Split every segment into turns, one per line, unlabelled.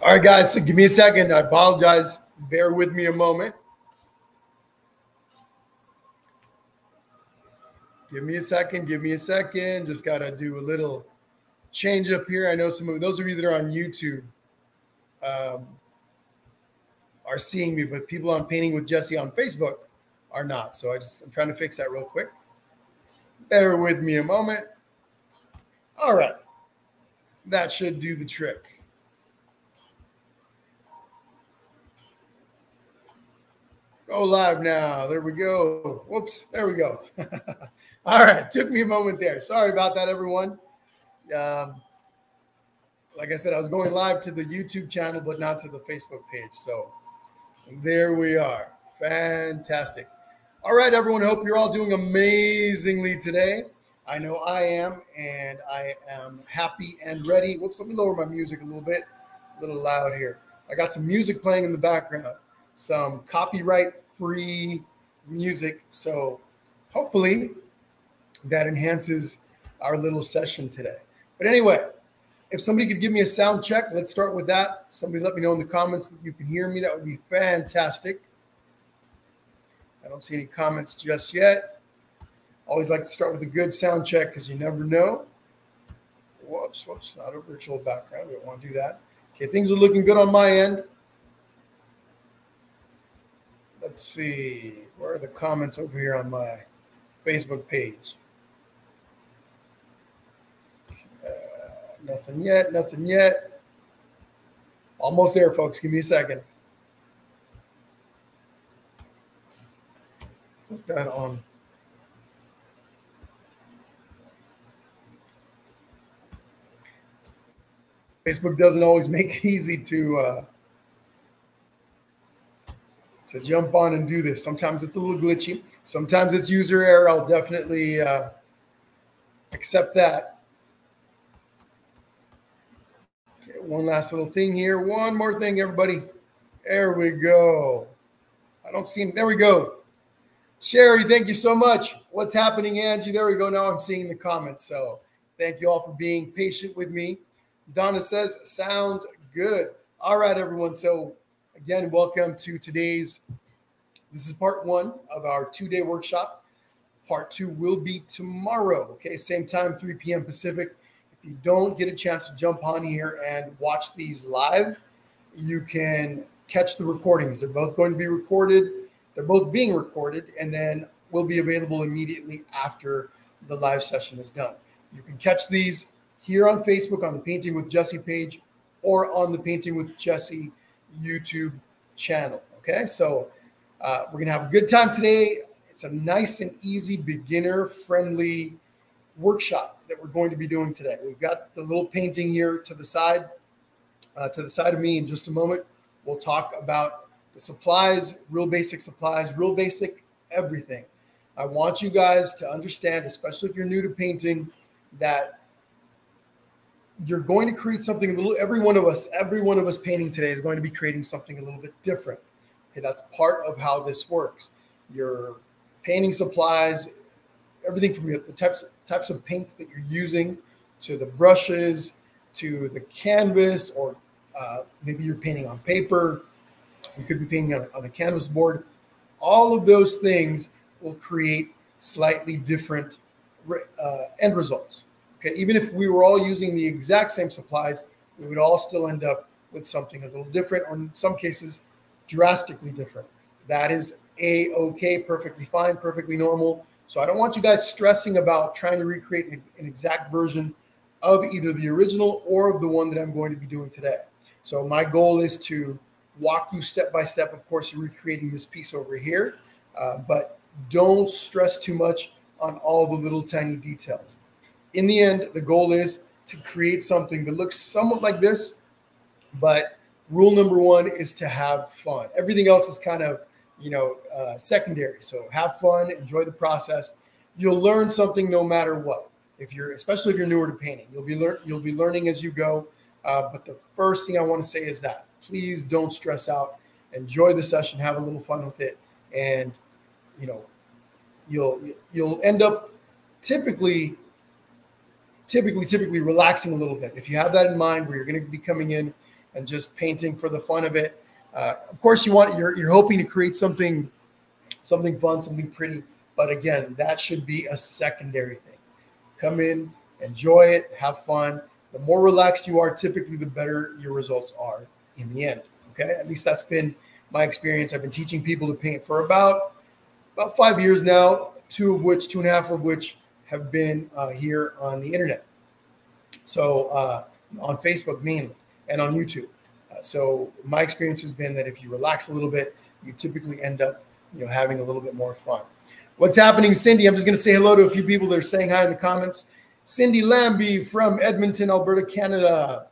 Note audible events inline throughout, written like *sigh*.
All right, guys, so give me a second. I apologize. Bear with me a moment. Give me a second. Give me a second. Just got to do a little change up here. I know some of those of you that are on YouTube um, are seeing me, but people on Painting with Jesse on Facebook are not. So I just I'm trying to fix that real quick. Bear with me a moment. All right. That should do the trick. Go live now. There we go. Whoops. There we go. *laughs* All right. Took me a moment there. Sorry about that, everyone. Um, like I said, I was going live to the YouTube channel, but not to the Facebook page. So there we are. Fantastic. All right, everyone. Hope you're all doing amazingly today. I know I am, and I am happy and ready. Whoops, let me lower my music a little bit, a little loud here. I got some music playing in the background, some copyright free music. So hopefully that enhances our little session today. But anyway, if somebody could give me a sound check, let's start with that. Somebody let me know in the comments that you can hear me. That would be fantastic. I don't see any comments just yet. Always like to start with a good sound check because you never know. Whoops, whoops, not a virtual background. We don't want to do that. Okay, things are looking good on my end. Let's see. Where are the comments over here on my Facebook page? Uh, nothing yet, nothing yet. Almost there, folks. Give me a second. Put that on Facebook doesn't always make it easy to uh, to jump on and do this. Sometimes it's a little glitchy. Sometimes it's user error. I'll definitely uh, accept that. Okay, one last little thing here. One more thing, everybody. There we go. I don't see him. There we go. Sherry, thank you so much. What's happening, Angie? There we go. Now I'm seeing the comments. So thank you all for being patient with me. Donna says, sounds good. All right, everyone. So, again, welcome to today's. This is part one of our two day workshop. Part two will be tomorrow. Okay, same time, 3 p.m. Pacific. If you don't get a chance to jump on here and watch these live, you can catch the recordings. They're both going to be recorded. They're both being recorded and then will be available immediately after the live session is done. You can catch these here on Facebook on the Painting with Jesse page or on the Painting with Jesse YouTube channel. Okay, so uh, we're gonna have a good time today. It's a nice and easy beginner friendly workshop that we're going to be doing today. We've got the little painting here to the side, uh, to the side of me in just a moment. We'll talk about the supplies, real basic supplies, real basic everything. I want you guys to understand, especially if you're new to painting, that you're going to create something a little every one of us every one of us painting today is going to be creating something a little bit different. Okay that's part of how this works. Your painting supplies everything from the types types of paints that you're using to the brushes to the canvas or uh, maybe you're painting on paper. You could be painting on, on a canvas board. All of those things will create slightly different uh, end results Okay, even if we were all using the exact same supplies, we would all still end up with something a little different, or in some cases, drastically different. That is a okay, perfectly fine, perfectly normal. So I don't want you guys stressing about trying to recreate an, exact version of either the original or of the one that I'm going to be doing today. So my goal is to walk you step by step. Of course, you're recreating this piece over here, uh, but don't stress too much on all the little tiny details in the end, the goal is to create something that looks somewhat like this, but rule number one is to have fun. Everything else is kind of, you know, uh, secondary. So have fun, enjoy the process. You'll learn something no matter what. If you're, especially if you're newer to painting, you'll be learn, you'll be learning as you go. Uh, but the first thing I want to say is that please don't stress out. Enjoy the session, have a little fun with it, and you know, you'll you'll end up typically typically typically relaxing a little bit if you have that in mind where you're going to be coming in and just painting for the fun of it. Uh, of course, you want you're you're hoping to create something something fun, something pretty. But again, that should be a secondary thing. Come in, enjoy it, have fun. The more relaxed you are, typically the better your results are in the end. Okay, at least that's been my experience. I've been teaching people to paint for about about five years now. Two of which, two and a half of which, have been uh, here on the internet. So uh, on Facebook mainly, and on YouTube. Uh, so my experience has been that if you relax a little bit, you typically end up, you know, having a little bit more fun. What's happening, Cindy? I'm just going to say hello to a few people that are saying hi in the comments. Cindy Lambie from Edmonton, Alberta, Canada.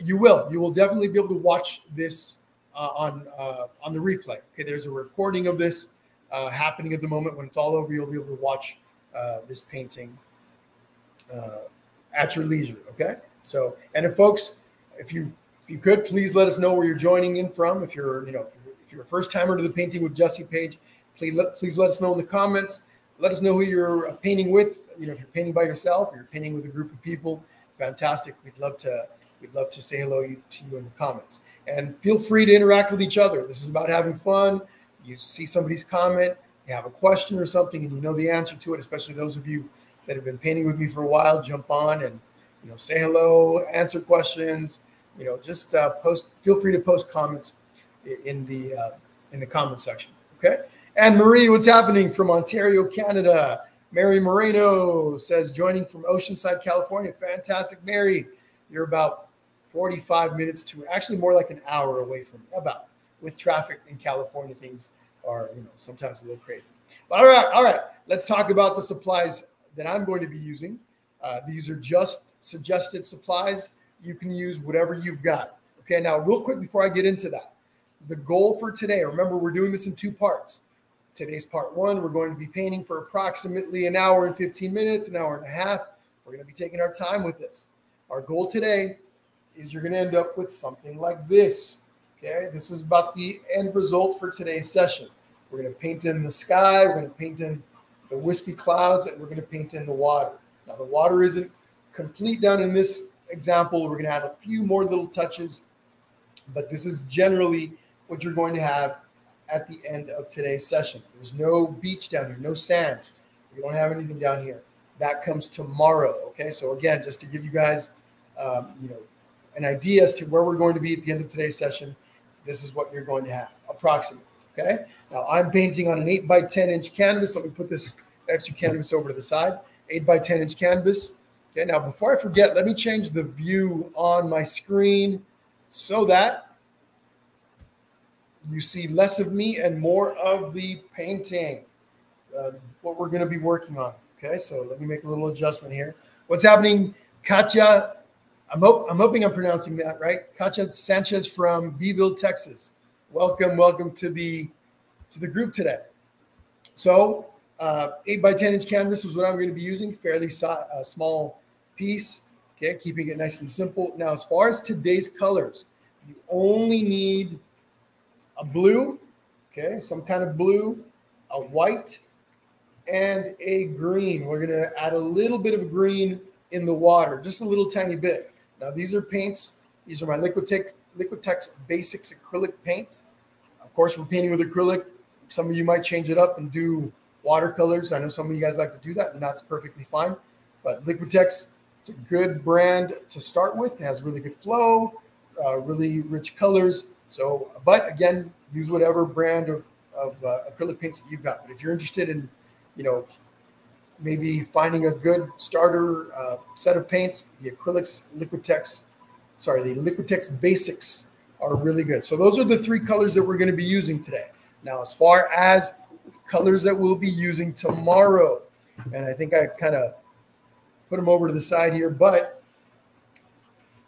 You will, you will definitely be able to watch this uh, on uh, on the replay. Okay, there's a recording of this uh, happening at the moment. When it's all over, you'll be able to watch uh, this painting uh, at your leisure. Okay, so and if folks, if you if you could please let us know where you're joining in from. If you're you know if you're, if you're a first timer to the painting with Jesse page, please let please let us know in the comments. Let us know who you're painting with. You know if you're painting by yourself or you're painting with a group of people. Fantastic. We'd love to we'd love to say hello to you in the comments. And feel free to interact with each other. This is about having fun. You see somebody's comment, you have a question or something, and you know the answer to it. Especially those of you that have been painting with me for a while, jump on and you know say hello, answer questions you know, just uh, post. Feel free to post comments in the uh, in the comment section. Okay. And Marie, what's happening from Ontario, Canada? Mary Moreno says joining from Oceanside, California. Fantastic, Mary. You're about 45 minutes to actually more like an hour away from about with traffic in California. Things are you know sometimes a little crazy. But all right, all right. Let's talk about the supplies that I'm going to be using. Uh, these are just suggested supplies you can use whatever you've got. Okay, now, real quick before I get into that, the goal for today, remember, we're doing this in two parts. Today's part one, we're going to be painting for approximately an hour and 15 minutes, an hour and a half. We're going to be taking our time with this. Our goal today is you're going to end up with something like this. Okay, this is about the end result for today's session. We're going to paint in the sky, we're going to paint in the wispy clouds, and we're going to paint in the water. Now, the water isn't complete down in this example, we're going to add a few more little touches, but this is generally what you're going to have at the end of today's session. There's no beach down here, no sand. We don't have anything down here. That comes tomorrow. Okay, so again, just to give you guys, um, you know, an idea as to where we're going to be at the end of today's session, this is what you're going to have approximately. Okay, now I'm painting on an 8 by 10 inch canvas. Let me put this extra canvas over to the side. 8 by 10 inch canvas. Okay, now before I forget, let me change the view on my screen so that you see less of me and more of the painting, uh, what we're going to be working on. Okay, so let me make a little adjustment here. What's happening, Katya? I'm, hope, I'm hoping I'm pronouncing that right. Katya Sanchez from Beeville, Texas. Welcome, welcome to the to the group today. So, uh, eight by ten inch canvas is what I'm going to be using. Fairly uh, small piece. Okay, keeping it nice and simple. Now, as far as today's colors, you only need a blue, okay, some kind of blue, a white, and a green. We're going to add a little bit of green in the water, just a little tiny bit. Now, these are paints. These are my Liquitex, Liquitex Basics acrylic paint. Of course, we're painting with acrylic. Some of you might change it up and do watercolors. I know some of you guys like to do that, and that's perfectly fine. But Liquitex it's a good brand to start with. It has really good flow, uh, really rich colors. So, but again, use whatever brand of, of uh, acrylic paints that you've got. But if you're interested in, you know, maybe finding a good starter uh, set of paints, the acrylics Liquitex, sorry, the Liquitex Basics are really good. So those are the three colors that we're going to be using today. Now, as far as colors that we'll be using tomorrow, and I think I kind of put them over to the side here, but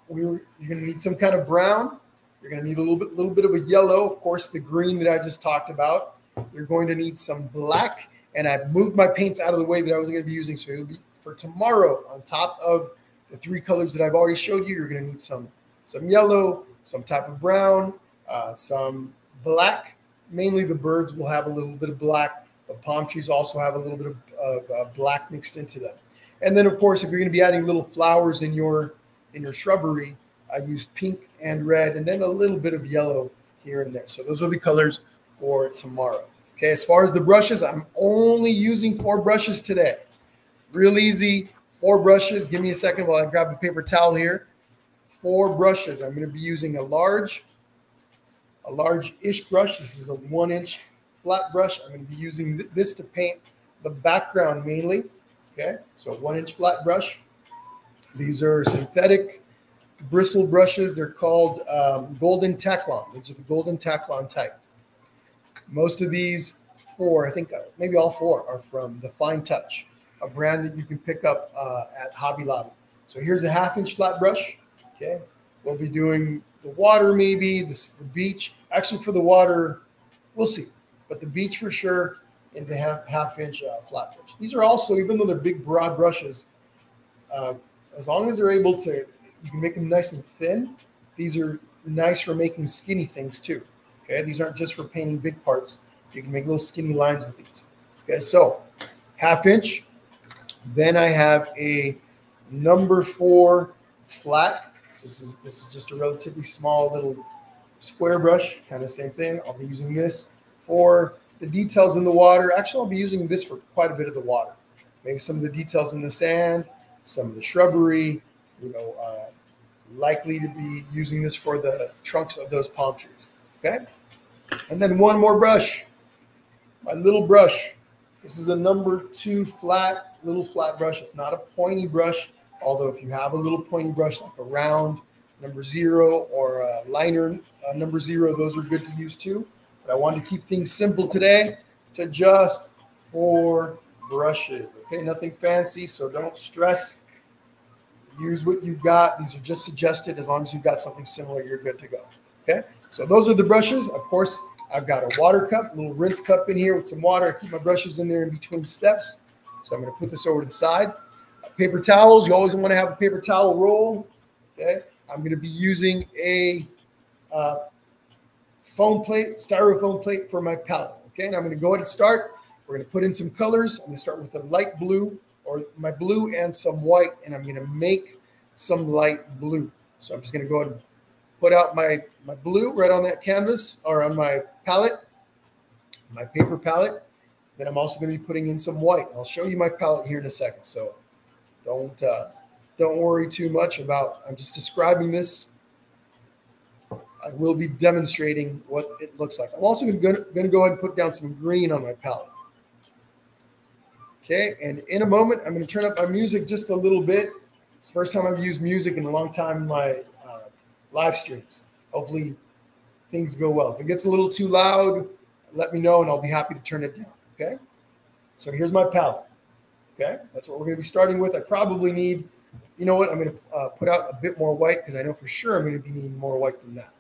we you're going to need some kind of brown. You're going to need a little bit, little bit of a yellow. Of course, the green that I just talked about. You're going to need some black, and I moved my paints out of the way that I wasn't going to be using. So it'll be for tomorrow on top of the three colors that I've already showed you. You're going to need some some yellow, some type of brown, uh, some black. Mainly the birds will have a little bit of black. The palm trees also have a little bit of, of uh, black mixed into them. And then, of course, if you're going to be adding little flowers in your in your shrubbery, I used pink and red, and then a little bit of yellow here and there. So those are the colors for tomorrow. Okay, as far as the brushes, I'm only using four brushes today. Real easy, four brushes. Give me a second while I grab a paper towel here. Four brushes. I'm going to be using a large, a large-ish brush. This is a one-inch flat brush. I'm going to be using th this to paint the background mainly. Okay, so one-inch flat brush. These are synthetic bristle brushes. They're called um, Golden Taklon. These are the Golden Taklon type. Most of these four, I think uh, maybe all four, are from the Fine Touch, a brand that you can pick up uh, at Hobby Lobby. So here's a half inch flat brush. Okay. We'll be doing the water, maybe the, the beach. Actually, for the water, we'll see. But the beach for sure, and the half, half inch uh, flat brush. These are also, even though they're big, broad brushes, uh, as long as they're able to, you can make them nice and thin. These are nice for making skinny things too. Okay, these aren't just for painting big parts. You can make little skinny lines with these. Okay, so half inch. Then I have a number four flat. This is this is just a relatively small little square brush, kind of same thing. I'll be using this for the details in the water. Actually, I'll be using this for quite a bit of the water. Maybe some of the details in the sand, some of the shrubbery, you know, uh, likely to be using this for the trunks of those palm trees. Okay. And then one more brush, my little brush. This is a number two flat, little flat brush. It's not a pointy brush, although if you have a little pointy brush like a round number zero or a liner uh, number zero, those are good to use too. But I wanted to keep things simple today to just four brushes. Okay, nothing fancy, so don't stress. Use what you've got. These are just suggested. As long as you've got something similar, you're good to go. Okay. So those are the brushes. Of course, I've got a water cup, a little rinse cup in here with some water. I keep my brushes in there in between steps. So I'm going to put this over to the side. Paper towels. You always want to have a paper towel roll. Okay. I'm going to be using a uh, foam plate, styrofoam plate for my palette. Okay. And I'm going to go ahead and start. We're going to put in some colors. I'm going to start with a light blue or my blue and some white, and I'm going to make some light blue. So I'm just going to go ahead and put out my, my blue right on that canvas or on my palette, my paper palette. Then I'm also going to be putting in some white. I'll show you my palette here in a second. So don't uh, don't worry too much about. I'm just describing this. I will be demonstrating what it looks like. I'm also going to, going to go ahead and put down some green on my palette. Okay, and in a moment, I'm going to turn up my music just a little bit. It's the first time I've used music in a long time in my live streams. Hopefully things go well. If it gets a little too loud, let me know and I'll be happy to turn it down. Okay. So here's my palette. Okay. That's what we're going to be starting with. I probably need, you know what? I'm going to uh, put out a bit more white because I know for sure I'm going to be needing more white than that.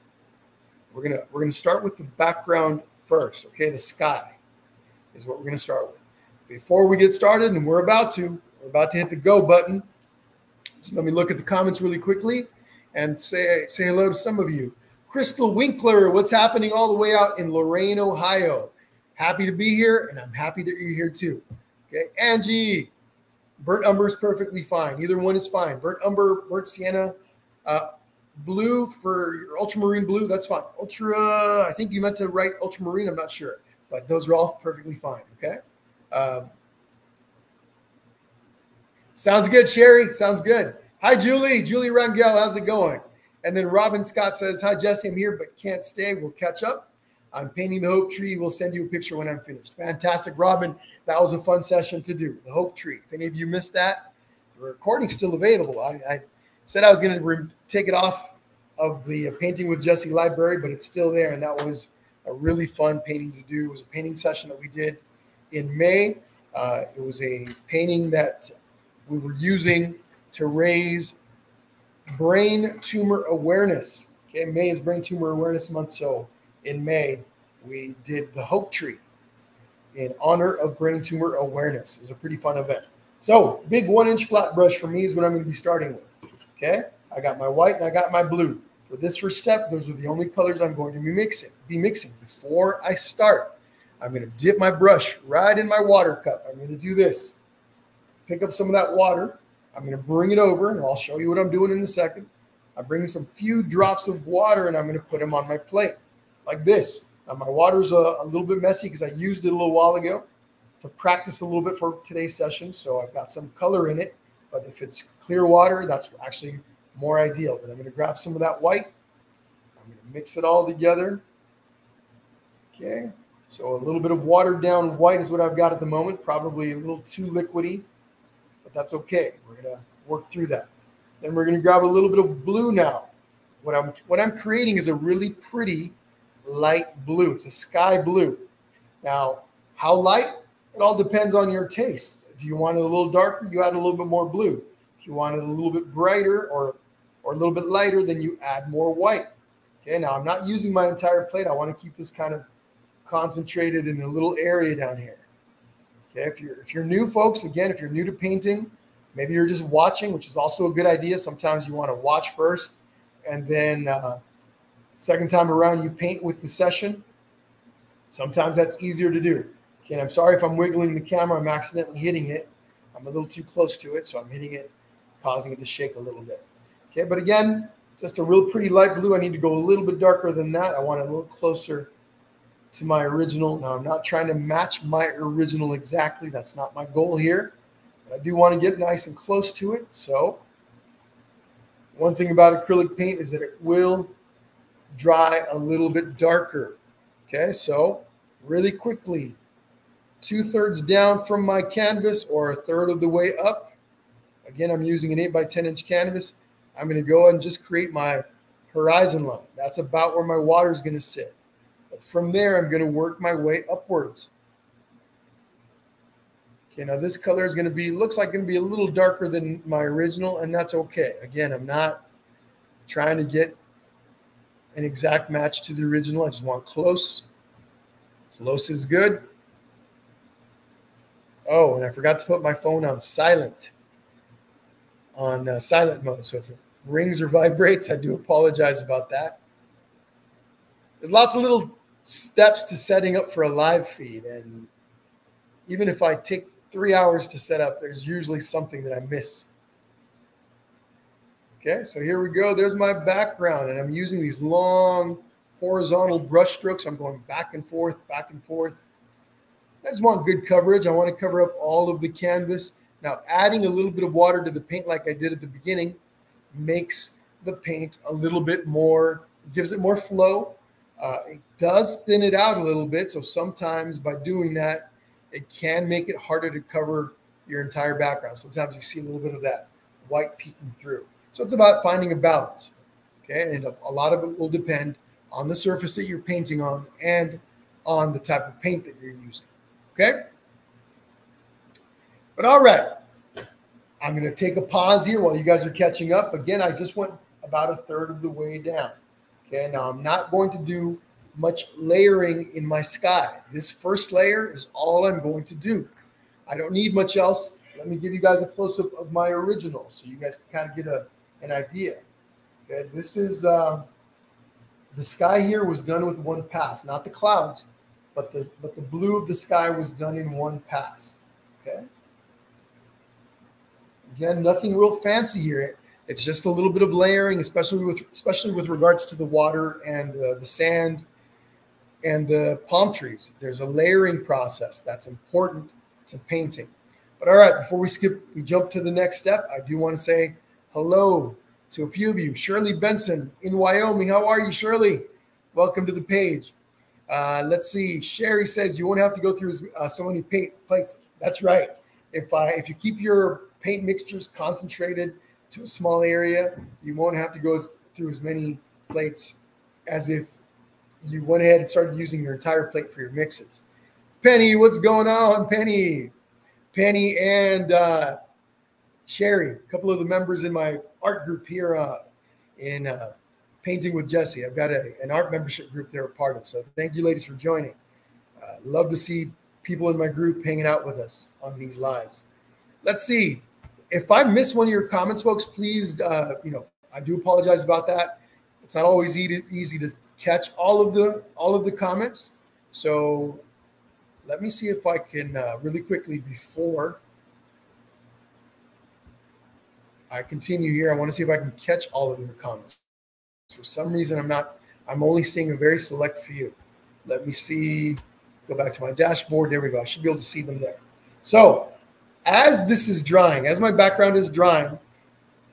We're going to, we're going to start with the background first. Okay. The sky is what we're going to start with. Before we get started, and we're about to, we're about to hit the go button. So let me look at the comments really quickly and say say hello to some of you. Crystal Winkler, what's happening all the way out in Lorain, Ohio? Happy to be here, and I'm happy that you're here too. Okay, Angie, burnt umber is perfectly fine. Either one is fine. Burnt umber, burnt sienna, uh, blue for your ultramarine blue, that's fine. Ultra, I think you meant to write ultramarine. I'm not sure, but those are all perfectly fine. Okay. Um, sounds good, Sherry. Sounds good. Hi, Julie. Julie Rangel, how's it going? And then Robin Scott says, Hi, Jesse. I'm here, but can't stay. We'll catch up. I'm painting the Hope Tree. We'll send you a picture when I'm finished. Fantastic, Robin. That was a fun session to do. The Hope Tree. If any of you missed that, the recording's still available. I, I said I was going to take it off of the Painting with Jesse library, but it's still there. And that was a really fun painting to do. It was a painting session that we did in May. Uh, it was a painting that we were using to raise brain tumor awareness. Okay, May is Brain Tumor Awareness Month. So in May, we did the Hope Tree in honor of brain tumor awareness. It was a pretty fun event. So big one inch flat brush for me is what I'm going to be starting with. Okay, I got my white and I got my blue. For this first step, those are the only colors I'm going to be mixing. Be mixing before I start. I'm going to dip my brush right in my water cup. I'm going to do this. Pick up some of that water I'm going to bring it over and I'll show you what I'm doing in a second. I bring some few drops of water and I'm going to put them on my plate like this. Now my water's a, a little bit messy because I used it a little while ago to practice a little bit for today's session. So I've got some color in it, but if it's clear water, that's actually more ideal. But I'm going to grab some of that white. I'm going to mix it all together. Okay. So a little bit of watered down white is what I've got at the moment, probably a little too liquidy, but that's okay. We're going to work through that. Then we're going to grab a little bit of blue now. What I'm what I'm creating is a really pretty light blue. It's a sky blue. Now, how light? It all depends on your taste. If you want it a little darker, you add a little bit more blue. If you want it a little bit brighter or or a little bit lighter, then you add more white. Okay, now I'm not using my entire plate. I want to keep this kind of concentrated in a little area down here. Okay, if you're if you're new, folks, again, if you're new to painting, maybe you're just watching, which is also a good idea. Sometimes you want to watch first, and then uh, second time around you paint with the session. Sometimes that's easier to do. Okay, I'm sorry if I'm wiggling the camera. I'm accidentally hitting it. I'm a little too close to it, so I'm hitting it, causing it to shake a little bit. Okay, but again, just a real pretty light blue. I need to go a little bit darker than that. I want it a little closer to my original. Now, I'm not trying to match my original exactly. That's not my goal here. But I do want to get nice and close to it. So one thing about acrylic paint is that it will dry a little bit darker. Okay, so really quickly, two thirds down from my canvas or a third of the way up. Again, I'm using an 8 by 10 inch canvas. I'm going to go and just create my horizon line. That's about where my water is going to sit. But from there, I'm going to work my way upwards. Okay, now this color is going to be, looks like going to be a little darker than my original, and that's okay. Again, I'm not trying to get an exact match to the original. I just want close. Close is good. Oh, and I forgot to put my phone on silent, on uh, silent mode. So if it rings or *laughs* vibrates, I do apologize about that. There's lots of little steps to setting up for a live feed. And even if I take three hours to set up, there's usually something that I miss. Okay, so here we go. There's my background, and I'm using these long horizontal brush strokes. I'm going back and forth, back and forth. I just want good coverage. I want to cover up all of the canvas. Now, adding a little bit of water to the paint like I did at the beginning makes the paint a little bit more, gives it more flow. Uh, it does thin it out a little bit. So sometimes by doing that, it can make it harder to cover your entire background. Sometimes you see a little bit of that white peeking through. So it's about finding a balance. Okay. And a lot of it will depend on the surface that you're painting on and on the type of paint that you're using. Okay. But all right. I'm going to take a pause here while you guys are catching up. Again, I just went about a third of the way down. Okay. Now I'm not going to do much layering in my sky. This first layer is all I'm going to do. I don't need much else. Let me give you guys a close up of my original so you guys can kind of get a, an idea. Okay, this is uh, the sky here was done with one pass, not the clouds, but the but the blue of the sky was done in one pass. Okay. Again, nothing real fancy here. It's just a little bit of layering, especially with especially with regards to the water and uh, the sand and the palm trees. There's a layering process that's important to painting. But all right, before we skip, we jump to the next step. I do want to say hello to a few of you. Shirley Benson in Wyoming. How are you, Shirley? Welcome to the page. Uh, let's see. Sherry says you won't have to go through uh, so many paint plates. That's right. If I if you keep your paint mixtures concentrated to a small area, you won't have to go through as many plates as if you went ahead and started using your entire plate for your mixes. Penny, what's going on, Penny? Penny and uh, Sherry, a couple of the members in my art group here uh, in uh, Painting with Jesse. I've got a, an art membership group they're a part of. So thank you, ladies, for joining. Uh, love to see people in my group hanging out with us on these lives. Let's see. If I miss one of your comments, folks, please, uh, you know, I do apologize about that. It's not always easy, easy to catch all of the all of the comments. So let me see if I can uh, really quickly before I continue here. I want to see if I can catch all of your comments. For some reason, I'm not, I'm only seeing a very select few. Let me see, go back to my dashboard. There we go. I should be able to see them there. So as this is drying, as my background is drying,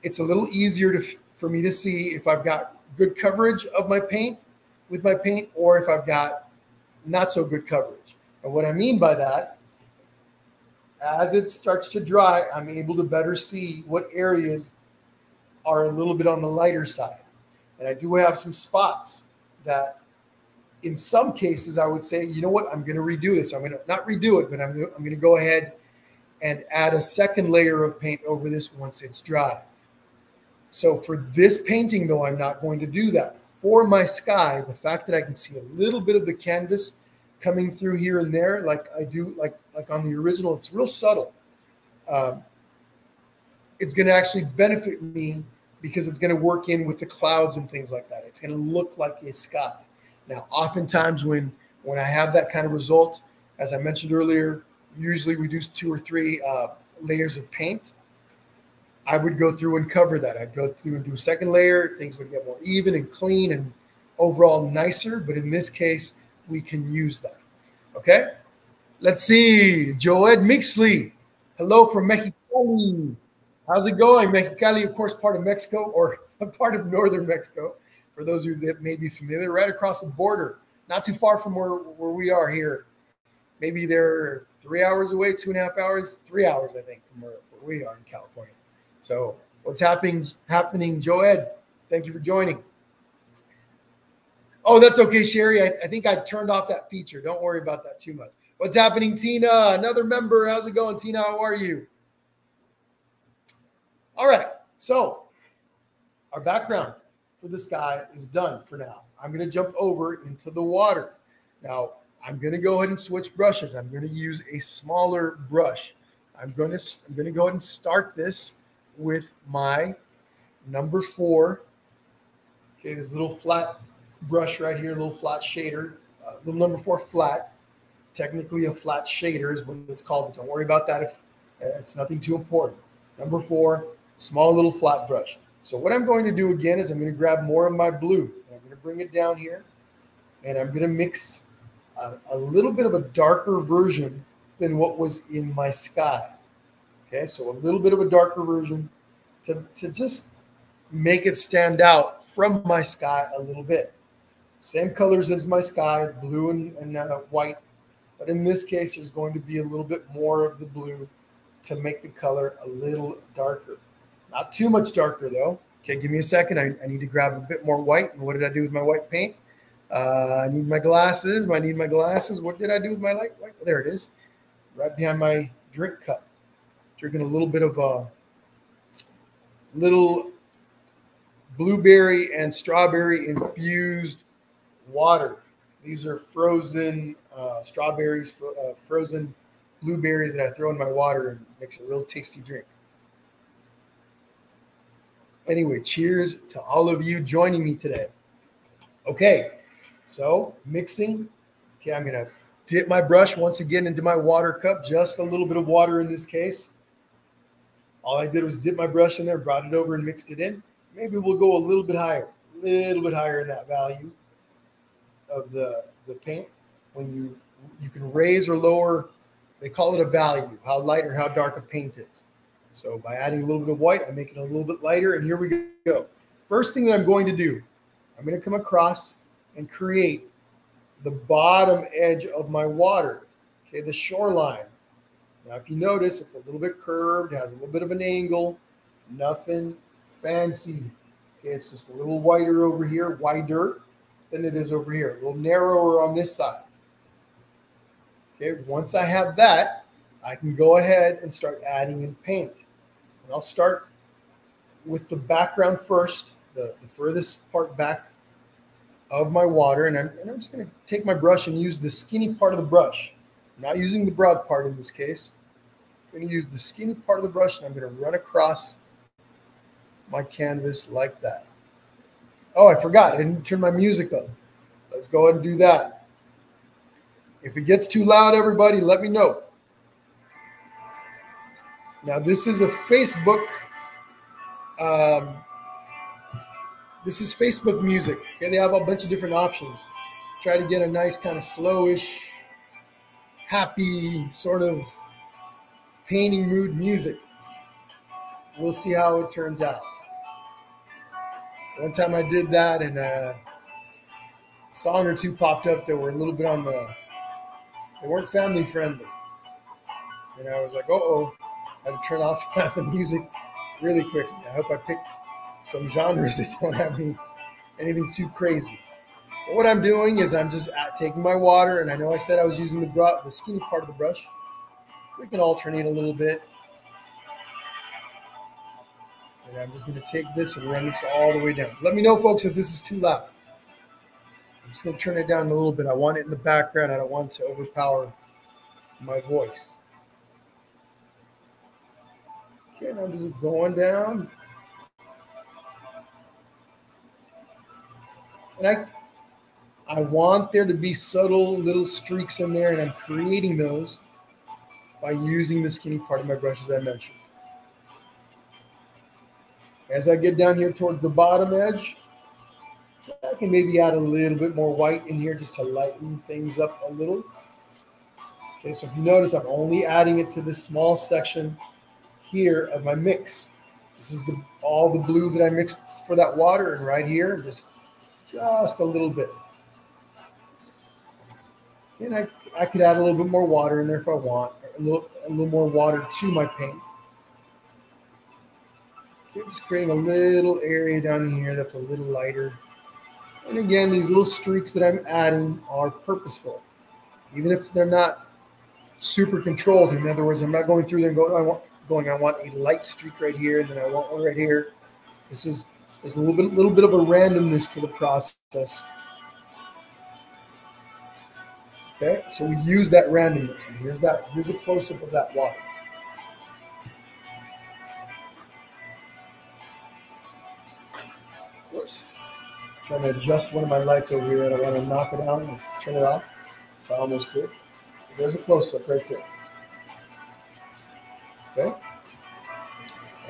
it's a little easier to, for me to see if I've got good coverage of my paint with my paint or if I've got not so good coverage. And what I mean by that, as it starts to dry, I'm able to better see what areas are a little bit on the lighter side. And I do have some spots that in some cases I would say, you know what, I'm going to redo this. I'm going to not redo it, but I'm, I'm going to go ahead and add a second layer of paint over this once it's dry. So for this painting, though, I'm not going to do that. For my sky, the fact that I can see a little bit of the canvas coming through here and there, like I do, like like on the original, it's real subtle. Um, it's going to actually benefit me because it's going to work in with the clouds and things like that. It's going to look like a sky. Now, oftentimes when when I have that kind of result, as I mentioned earlier, usually we do two or three uh, layers of paint. I would go through and cover that. I'd go through and do a second layer. Things would get more even and clean and overall nicer. But in this case, we can use that. Okay. Let's see. Joed Mixley. Hello from Mexicali. How's it going? Mexicali, of course, part of Mexico or a *laughs* part of northern Mexico. For those of you that may be familiar, right across the border, not too far from where, where we are here. Maybe they're three hours away, two and a half hours, three hours, I think, from where, where we are in California. So what's happening, happening, Joed? Thank you for joining. Oh, that's okay, Sherry. I, I, think I turned off that feature. Don't worry about that too much. What's happening, Tina? Another member. How's it going, Tina? How are you? All right. So our background for this guy is done for now. I'm going to jump over into the water. Now, I'm going to go ahead and switch brushes. I'm going to use a smaller brush. I'm going to I'm going to go ahead and start this with my number four. Okay, this little flat brush right here, little flat shader, uh, little number four flat. Technically, a flat shader is what it's called, but don't worry about that if uh, it's nothing too important. Number four, small little flat brush. So what I'm going to do again is I'm going to grab more of my blue. and I'm going to bring it down here, and I'm going to mix a, a little bit of a darker version than what was in my sky. Okay, so a little bit of a darker version to, to just make it stand out from my sky a little bit. Same colors as my sky, blue and, and uh, white. But in this case, there's going to be a little bit more of the blue to make the color a little darker. Not too much darker though. Okay, give me a second. I, I need to grab a bit more white. And what did I do with my white paint? Uh, I need my glasses. I need my glasses. What did I do with my light white? There it is, right behind my drink cup. Drinking a little bit of a uh, little blueberry and strawberry infused water. These are frozen uh, strawberries, uh, frozen blueberries that I throw in my water and makes a real tasty drink. Anyway, cheers to all of you joining me today. Okay, so mixing. Okay, I'm going to dip my brush once again into my water cup, just a little bit of water in this case. All I did was dip my brush in there, brought it over and mixed it in. Maybe we'll go a little bit higher, a little bit higher in that value of the, the paint. When you you can raise or lower, they call it a value, how light or how dark a paint is. So by adding a little bit of white, I make it a little bit lighter. And here we go. First thing that I'm going to do, I'm going to come across and create the bottom edge of my water. Okay, the shoreline. Now, if you notice, it's a little bit curved, has a little bit of an angle, nothing fancy. Okay, it's just a little wider over here, wider than it is over here, a little narrower on this side. Okay, once I have that, I can go ahead and start adding in paint. And I'll start with the background first, the, the furthest part back of my water. And I'm, and I'm just going to take my brush and use the skinny part of the brush. I'm not using the broad part in this case. I'm going to use the skinny part of the brush and I'm going to run across my canvas like that. Oh, I forgot. I didn't turn my music up. Let's go ahead and do that. If it gets too loud, everybody, let me know. Now, this is a Facebook Um, this is Facebook music. Okay, they have a bunch of different options. Try to get a nice kind of slowish, happy sort of painting mood music. We'll see how it turns out. One time I did that, and uh, a song or two popped up that were a little bit on the, they weren't family friendly. And I was like, oh, I had to turn off *laughs* the music really quickly. I hope I picked some genres *laughs* that don't have any anything too crazy. But what I'm doing is I'm just taking my water, and I know I said I was using the brush, the skinny part of the brush. We can alternate a little bit. I'm just going to take this and run this all the way down. Let me know, folks, if this is too loud. I'm just going to turn it down a little bit. I want it in the background. I don't want it to overpower my voice. Okay, and I'm just going down. And I I want there to be subtle little streaks in there, and I'm creating those by using the skinny part of my brush as I mentioned. As I get down here towards the bottom edge, I can maybe add a little bit more white in here just to lighten things up a little. Okay, so if you notice, I'm only adding it to this small section here of my mix. This is the all the blue that I mixed for that water, and right here, just just a little bit. And I, I could add a little bit more water in there if I want, a little, a little more water to my paint. Okay, just creating a little area down here that's a little lighter. And again, these little streaks that I'm adding are purposeful, even if they're not super controlled. In other words, I'm not going through there and going, I want, going, I want a light streak right here, and then I want one right here. This is there's a little bit, little bit of a randomness to the process. Okay, so we use that randomness. And here's that. Here's a close-up of that water. Course, trying to adjust one of my lights over here, and I want to knock it out and turn it off. I almost did. There's a close-up right there. Okay.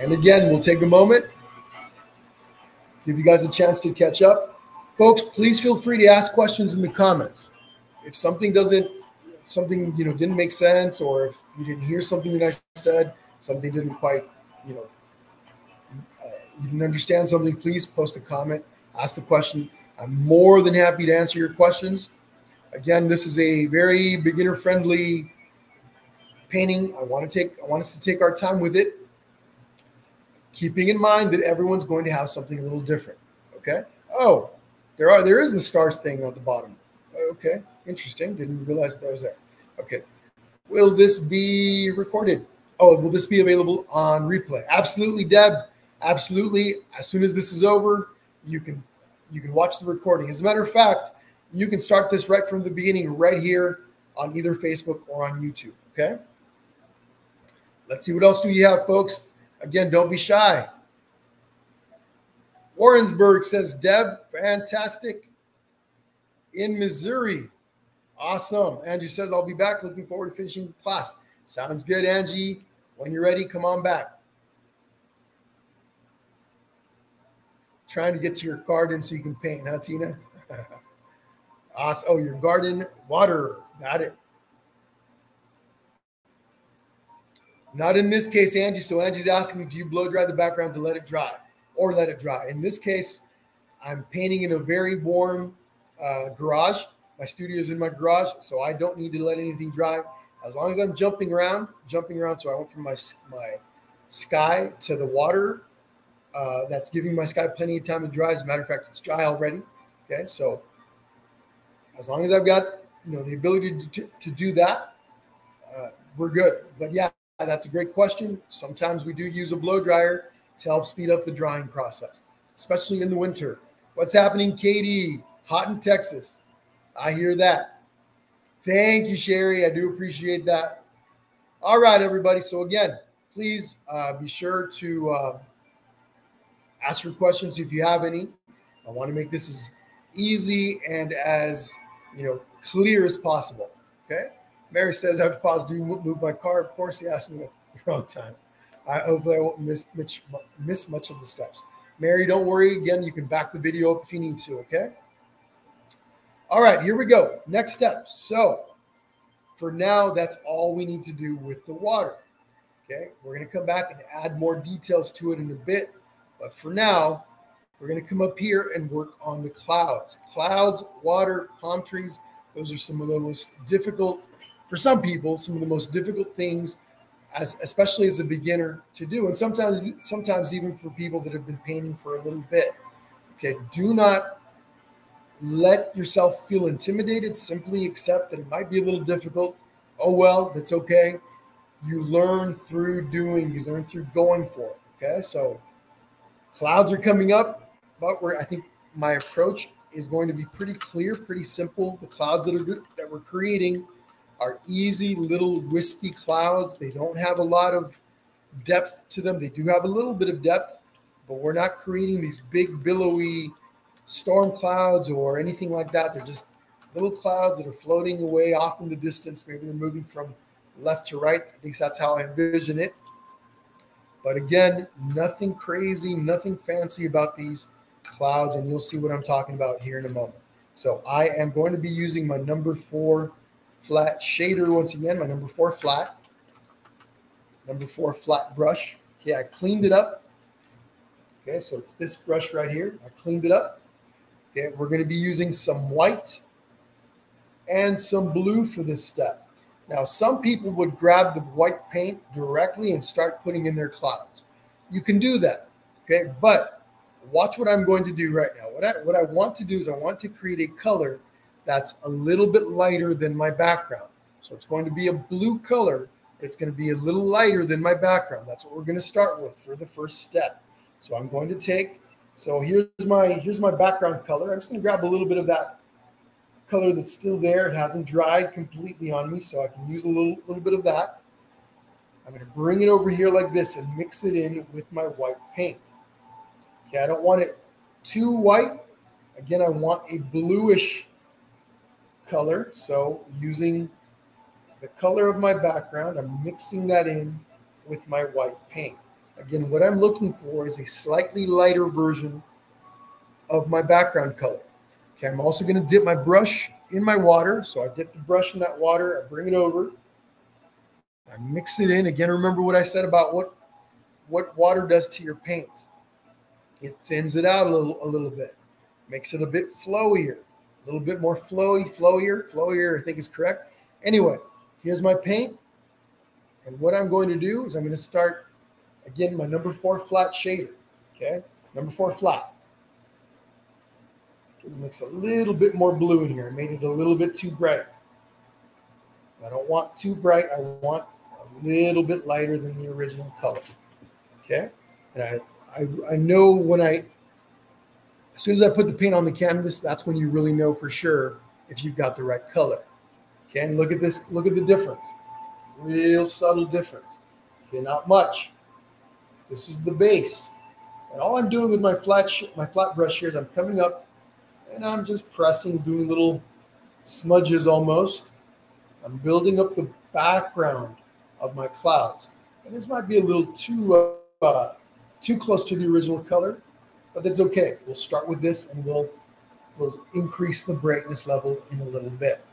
And again, we'll take a moment give you guys a chance to catch up. Folks, please feel free to ask questions in the comments. If something doesn't, something you know didn't make sense, or if you didn't hear something that I said, something didn't quite, you know, you didn't understand something, please post a comment, ask the question. I'm more than happy to answer your questions. Again, this is a very beginner friendly painting. I want to take, I want us to take our time with it keeping in mind that everyone's going to have something a little different. Okay. Oh, there are there is the stars thing at the bottom. Okay, interesting. Didn't realize that was there. Okay. Will this be recorded? Oh, will this be available on replay? Absolutely, Deb. Absolutely. As soon as this is over, you can you can watch the recording. As a matter of fact, you can start this right from the beginning, right here on either Facebook or on YouTube. Okay. Let's see what else do you have, folks. Again, don't be shy. Warrensburg says, Deb, fantastic. In Missouri. Awesome. Angie says, I'll be back. Looking forward to finishing class. Sounds good, Angie. When you're ready, come on back. Trying to get to your garden so you can paint, huh, Tina? *laughs* awesome. Oh, your garden water. Got it. Not in this case, Angie. So Angie's asking do you blow dry the background to let it dry or let it dry? In this case, I'm painting in a very warm uh, garage. My studio is in my garage, so I don't need to let anything dry. As long as I'm jumping around, jumping around. So I went from my my sky to the water. Uh, that's giving my sky plenty of time to dry. As a matter of fact, it's dry already. Okay, so as long as I've got you know the ability to, to do that, uh, we're good. But yeah, that's a great question. Sometimes we do use a blow dryer to help speed up the drying process, especially in the winter. What's happening, Katie? Hot in Texas. I hear that. Thank you, Sherry. I do appreciate that. All right, everybody. So, again, please uh, be sure to uh, ask your questions if you have any. I want to make this as easy and as you know clear as possible. Okay. Mary says, I have to pause. Do you move my car? Of course, he asked me *laughs* the wrong time. I hopefully I won't miss much, miss much of the steps. Mary, don't worry. Again, you can back the video up if you need to, okay? All right, here we go. Next step. So for now, that's all we need to do with the water. Okay, we're going to come back and add more details to it in a bit. But for now, we're going to come up here and work on the clouds. Clouds, water, palm trees, those are some of the most difficult, for some people, some of the most difficult things, as especially as a beginner to do. And sometimes, sometimes even for people that have been painting for a little bit. Okay, do not let yourself feel intimidated. Simply accept that it might be a little difficult. Oh, well, that's okay. You learn through doing, you learn through going for it. Okay. So clouds are coming up, but we're, I think my approach is going to be pretty clear, pretty simple. The clouds that are good, that we're creating are easy little wispy clouds. They don't have a lot of depth to them. They do have a little bit of depth, but we're not creating these big billowy storm clouds or anything like that. They're just little clouds that are floating away off in the distance. Maybe they're moving from left to right. At least that's how I envision it. But again, nothing crazy, nothing fancy about these clouds, and you'll see what I'm talking about here in a moment. So I am going to be using my number four flat shader once again, my number four flat, number four flat brush. Okay, I cleaned it up. Okay, so it's this brush right here. I cleaned it up. Okay, we're going to be using some white and some blue for this step. Now, some people would grab the white paint directly and start putting in their clouds. You can do that, okay? But watch what I'm going to do right now. What I, what I want to do is I want to create a color that's a little bit lighter than my background. So it's going to be a blue color, it's going to be a little lighter than my background. That's what we're going to start with for the first step. So I'm going to take so here's my here's my background color. I'm just going to grab a little bit of that color that's still there. It hasn't dried completely on me, so I can use a little little bit of that. I'm going to bring it over here like this and mix it in with my white paint. Okay, I don't want it too white. Again, I want a bluish color. So using the color of my background, I'm mixing that in with my white paint. Again, what I'm looking for is a slightly lighter version of my background color. Okay, I'm also going to dip my brush in my water. So I dip the brush in that water, I bring it over, I mix it in. Again, remember what I said about what, what water does to your paint. It thins it out a little, a little bit, makes it a bit flowier, a little bit more flowy, flowier, flowier, I think is correct. Anyway, here's my paint. And what I'm going to do is I'm going to start Again, my number four flat shader. Okay, number four flat. Mix a little bit more blue in here. I made it a little bit too bright. I don't want too bright. I want a little bit lighter than the original color. Okay, and I I, I know when I as soon as I put the paint on the canvas, that's when you really know for sure if you've got the right color. Okay, and look at this, look at the difference. Real subtle difference. Okay, not much. This is the base. And all I'm doing with my flat my flat brush here is I'm coming up and I'm just pressing, doing little smudges almost. I'm building up the background of my clouds. And this might be a little too uh, too close to the original color, but that's okay. We'll start with this and we'll we'll increase the brightness level in a little bit.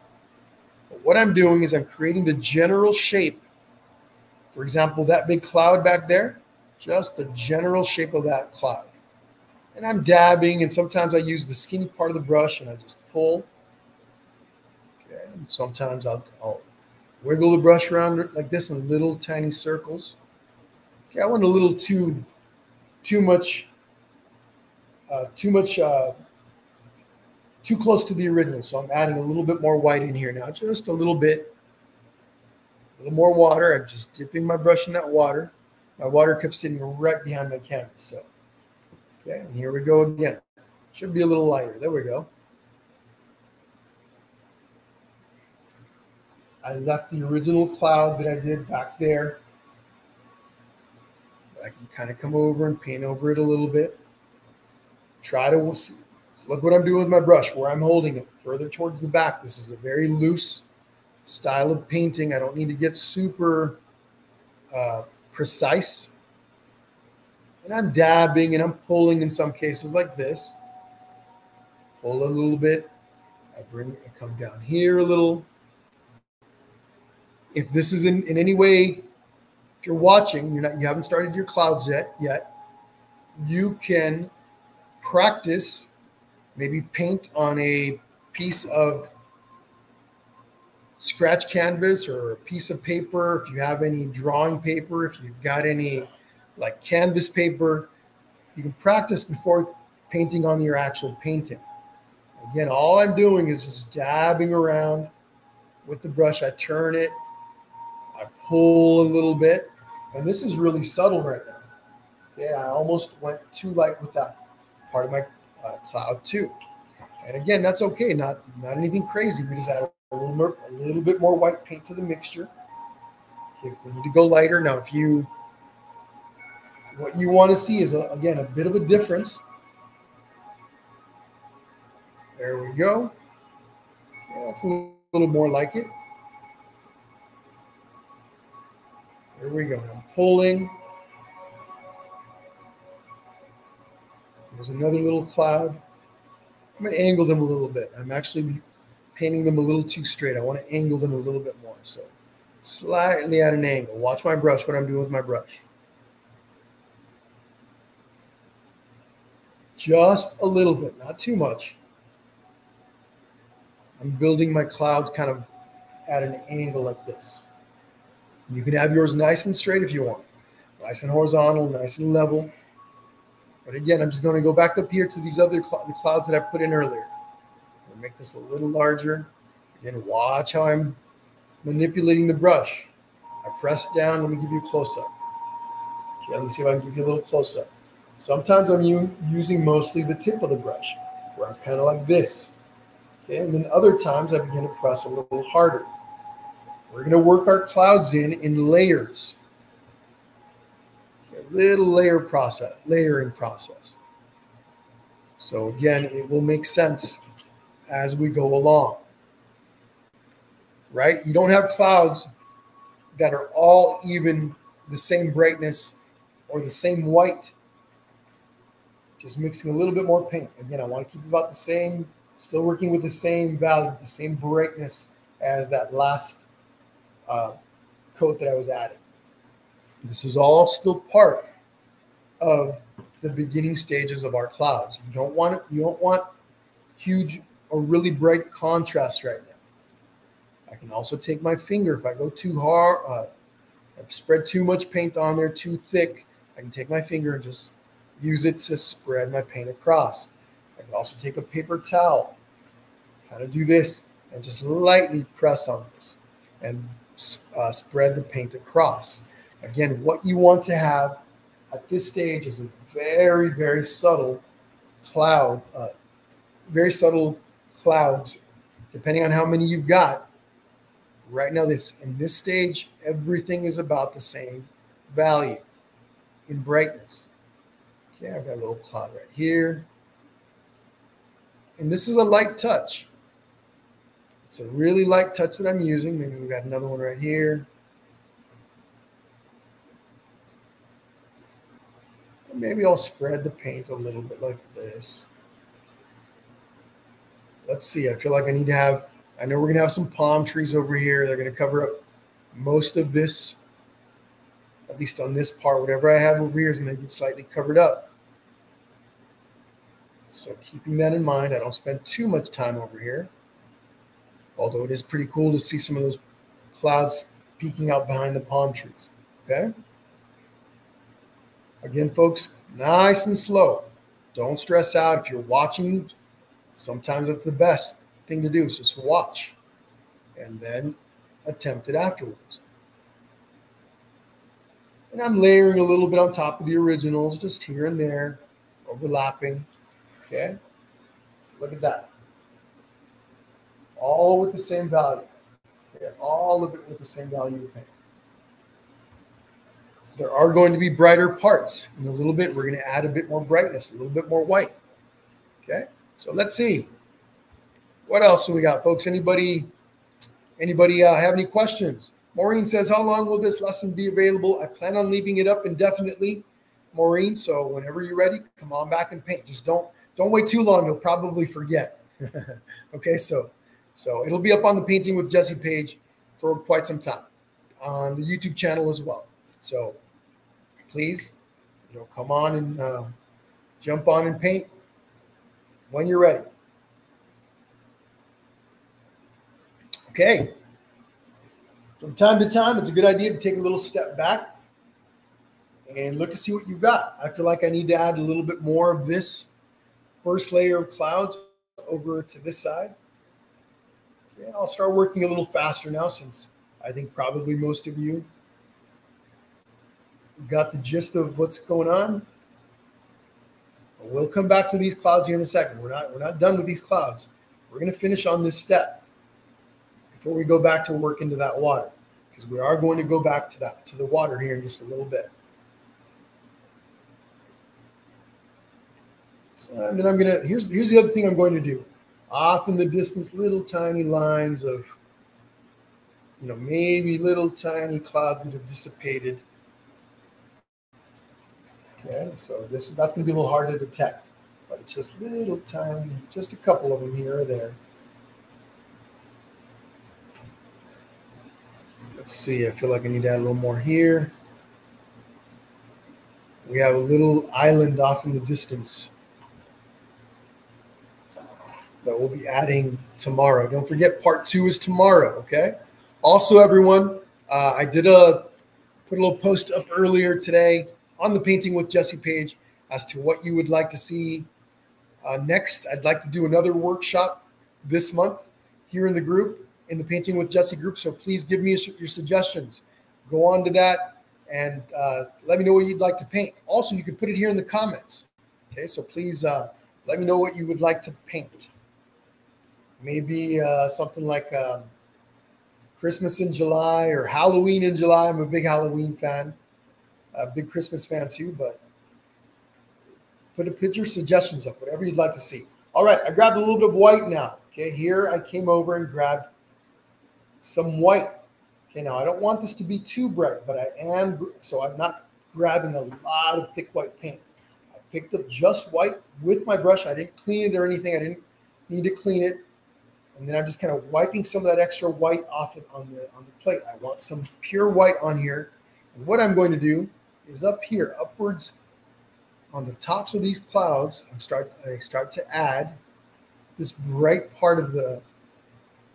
But what I'm doing is I'm creating the general shape. For example, that big cloud back there, just the general shape of that cloud. And I'm dabbing, and sometimes I use the skinny part of the brush and I just pull. Okay, and sometimes I'll, I'll wiggle the brush around like this in little tiny circles. Okay, I want a little too, too much, uh, too much, uh, too close to the original. So I'm adding a little bit more white in here now, just a little bit, a little more water. I'm just dipping my brush in that water. My water kept sitting right behind my canvas. So, okay, and here we go again. Should be a little lighter. There we go. I left the original cloud that I did back there. I can kind of come over and paint over it a little bit. Try to look what I'm doing with my brush, where I'm holding it further towards the back. This is a very loose style of painting. I don't need to get super uh, precise. And I'm dabbing and I'm pulling in some cases like this. Pull a little bit. I bring I come down here a little. If this is in, in any way, if you're watching, you're not you haven't started your clouds yet yet, you can practice maybe paint on a piece of scratch canvas or a piece of paper, if you have any drawing paper, if you've got any like canvas paper, you can practice before painting on your actual painting. Again, all I'm doing is just dabbing around with the brush. I turn it, I pull a little bit, and this is really subtle right now. Yeah, I almost went too light with that part of my uh, cloud too. And again, that's okay. Not not anything crazy. We just add a little more, a little bit more white paint to the mixture. If we need to go lighter, now if you what you want to see is a, again a bit of a difference. There we go. Yeah, that's a little more like it. There we go. I'm pulling. There's another little cloud. I'm going to angle them a little bit. I'm actually painting them a little too straight. I want to angle them a little bit more. So slightly at an angle. Watch my brush, what I'm doing with my brush. Just a little bit, not too much. I'm building my clouds kind of at an angle like this. You can have yours nice and straight if you want. Nice and horizontal, nice and level. But again, I'm just going to go back up here to these other cl the clouds that I put in earlier. Make this a little larger. Again, watch how I'm manipulating the brush. I press down. Let me give you a close-up. Okay, let me see if I can give you a little close-up. Sometimes I'm using mostly the tip of the brush, where I'm kind of like this. Okay, and then other times I begin to press a little harder. We're going to work our clouds in in layers A little layer process, layering process. So again, it will make sense as we go along. Right? You don't have clouds that are all even the same brightness or the same white. Just mixing a little bit more paint. Again, I want to keep about the same, still working with the same value, the same brightness as that last uh, coat that I was adding. This is all still part of the beginning stages of our clouds. You don't want you don't want huge or really bright contrast right now. I can also take my finger if I go too hard, uh, I've spread too much paint on there, too thick. I can take my finger and just use it to spread my paint across. I can also take a paper towel, kind of do this, and just lightly press on this and uh, spread the paint across. Again, what you want to have at this stage is a very, very subtle cloud, uh, very subtle clouds, depending on how many you've got. Right now, this in this stage, everything is about the same value in brightness. Okay, I've got a little cloud right here. And this is a light touch. It's a really light touch that I'm using. Maybe we've got another one right here. maybe I'll spread the paint a little bit like this. Let's see. I feel like I need to have, I know we're going to have some palm trees over here. They're going to cover up most of this, at least on this part. Whatever I have over here is going to get slightly covered up. So keeping that in mind, I don't spend too much time over here. Although it is pretty cool to see some of those clouds peeking out behind the palm trees. Okay. Again, folks, nice and slow. Don't stress out. If you're watching, sometimes that's the best thing to do is just watch and then attempt it afterwards. And I'm layering a little bit on top of the originals, just here and there, overlapping. Okay. Look at that. All with the same value. Okay. All of it with the same value of paint there are going to be brighter parts. In a little bit, we're going to add a bit more brightness, a little bit more white. Okay, so let's see. What else do we got, folks? Anybody, anybody uh, have any questions? Maureen says, how long will this lesson be available? I plan on leaving it up indefinitely. Maureen. So whenever you're ready, come on back and paint. Just don't don't wait too long. You'll probably forget. *laughs* okay, so so it'll be up on the painting with Jesse page for quite some time on the YouTube channel as well. So please, you know, come on and uh, jump on and paint when you're ready. Okay. From time to time, it's a good idea to take a little step back and look to see what you've got. I feel like I need to add a little bit more of this first layer of clouds over to this side. And I'll start working a little faster now since I think probably most of you got the gist of what's going on. But We'll come back to these clouds here in a second. We're not we're not done with these clouds. We're going to finish on this step before we go back to work into that water because we are going to go back to that to the water here in just a little bit. And then I'm gonna here's here's the other thing I'm going to do. Off in the distance, little tiny lines of you know maybe little tiny clouds that have dissipated. Okay, so this that's gonna be a little hard to detect, but it's just little tiny, just a couple of them here or there. Let's see, I feel like I need to add a little more here. We have a little island off in the distance that we'll be adding tomorrow. Don't forget, part two is tomorrow. Okay. Also, everyone, uh, I did a put a little post up earlier today on the painting with Jesse page as to what you would like to see uh, next. I'd like to do another workshop this month here in the group in the Painting with Jesse group. So please give me your suggestions. Go on to that and uh, let me know what you'd like to paint. Also, you can put it here in the comments. Okay, so please uh, let me know what you would like to paint. Maybe uh, something like um, Christmas in July or Halloween in July. I'm a big Halloween fan, a big Christmas fan too, but put a picture suggestions up, whatever you'd like to see. All right, I grabbed a little bit of white now. Okay, here I came over and grabbed some white. Okay, now I don't want this to be too bright, but I am, so I'm not grabbing a lot of thick white paint. I picked up just white with my brush. I didn't clean it or anything. I didn't need to clean it. And then I'm just kind of wiping some of that extra white off it on the, on the plate. I want some pure white on here. And what I'm going to do is up here, upwards on the tops of these clouds, I start, I start to add this bright part of the,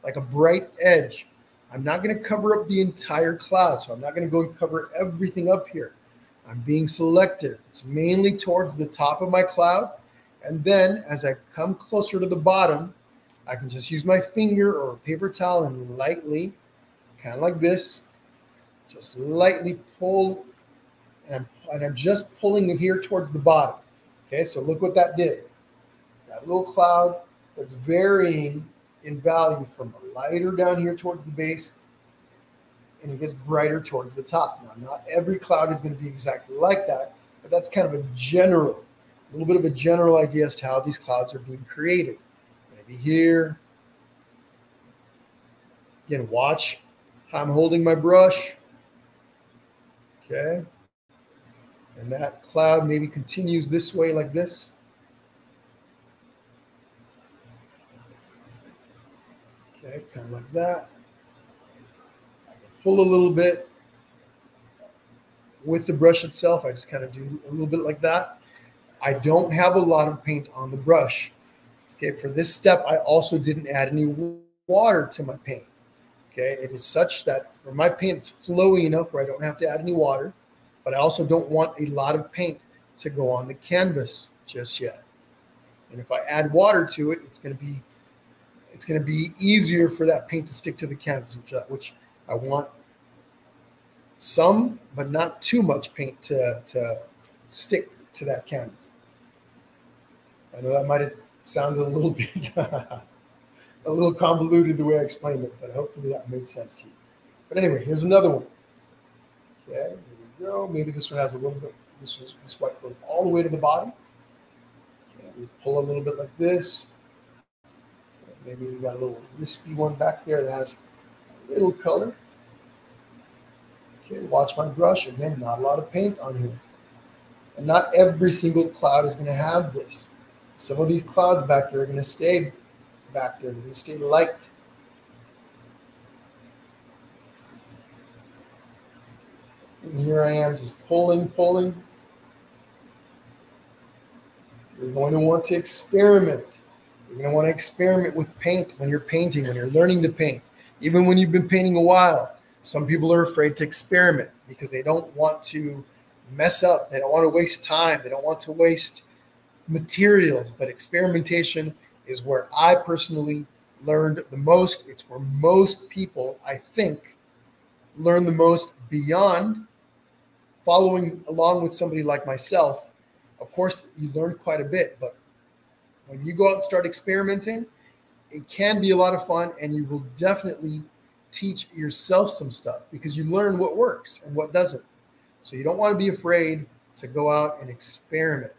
like a bright edge I'm not going to cover up the entire cloud. So I'm not going to go and cover everything up here. I'm being selective. It's mainly towards the top of my cloud. And then as I come closer to the bottom, I can just use my finger or a paper towel and lightly, kind of like this, just lightly pull. And I'm, and I'm just pulling here towards the bottom. Okay, so look what that did. That little cloud that's varying in value from lighter down here towards the base and it gets brighter towards the top. Now, not every cloud is going to be exactly like that, but that's kind of a general, a little bit of a general idea as to how these clouds are being created. Maybe here. Again, watch how I'm holding my brush. Okay. And that cloud maybe continues this way like this. Okay, kind of like that. I can pull a little bit with the brush itself. I just kind of do a little bit like that. I don't have a lot of paint on the brush. Okay, for this step, I also didn't add any water to my paint. Okay, it is such that for my paint, it's flowy enough where I don't have to add any water, but I also don't want a lot of paint to go on the canvas just yet. And if I add water to it, it's going to be it's going to be easier for that paint to stick to the canvas, which, uh, which I want some, but not too much paint to, to stick to that canvas. I know that might have sounded a little *laughs* bit a little convoluted the way I explained it, but hopefully that made sense to you. But anyway, here's another one. Okay, here we go. Maybe this one has a little bit, this, was, this white goes all the way to the bottom. Okay, we pull a little bit like this. Maybe you got a little wispy one back there that has a little color. Okay, watch my brush. Again, not a lot of paint on here. And not every single cloud is going to have this. Some of these clouds back there are going to stay back there. They're going to stay light. And here I am just pulling, pulling. You're going to want to experiment. You're going to want to experiment with paint when you're painting, when you're learning to paint. Even when you've been painting a while, some people are afraid to experiment because they don't want to mess up. They don't want to waste time. They don't want to waste materials. But experimentation is where I personally learned the most. It's where most people, I think, learn the most beyond following along with somebody like myself. Of course, you learn quite a bit, but when you go out and start experimenting, it can be a lot of fun and you will definitely teach yourself some stuff because you learn what works and what doesn't. So you don't want to be afraid to go out and experiment.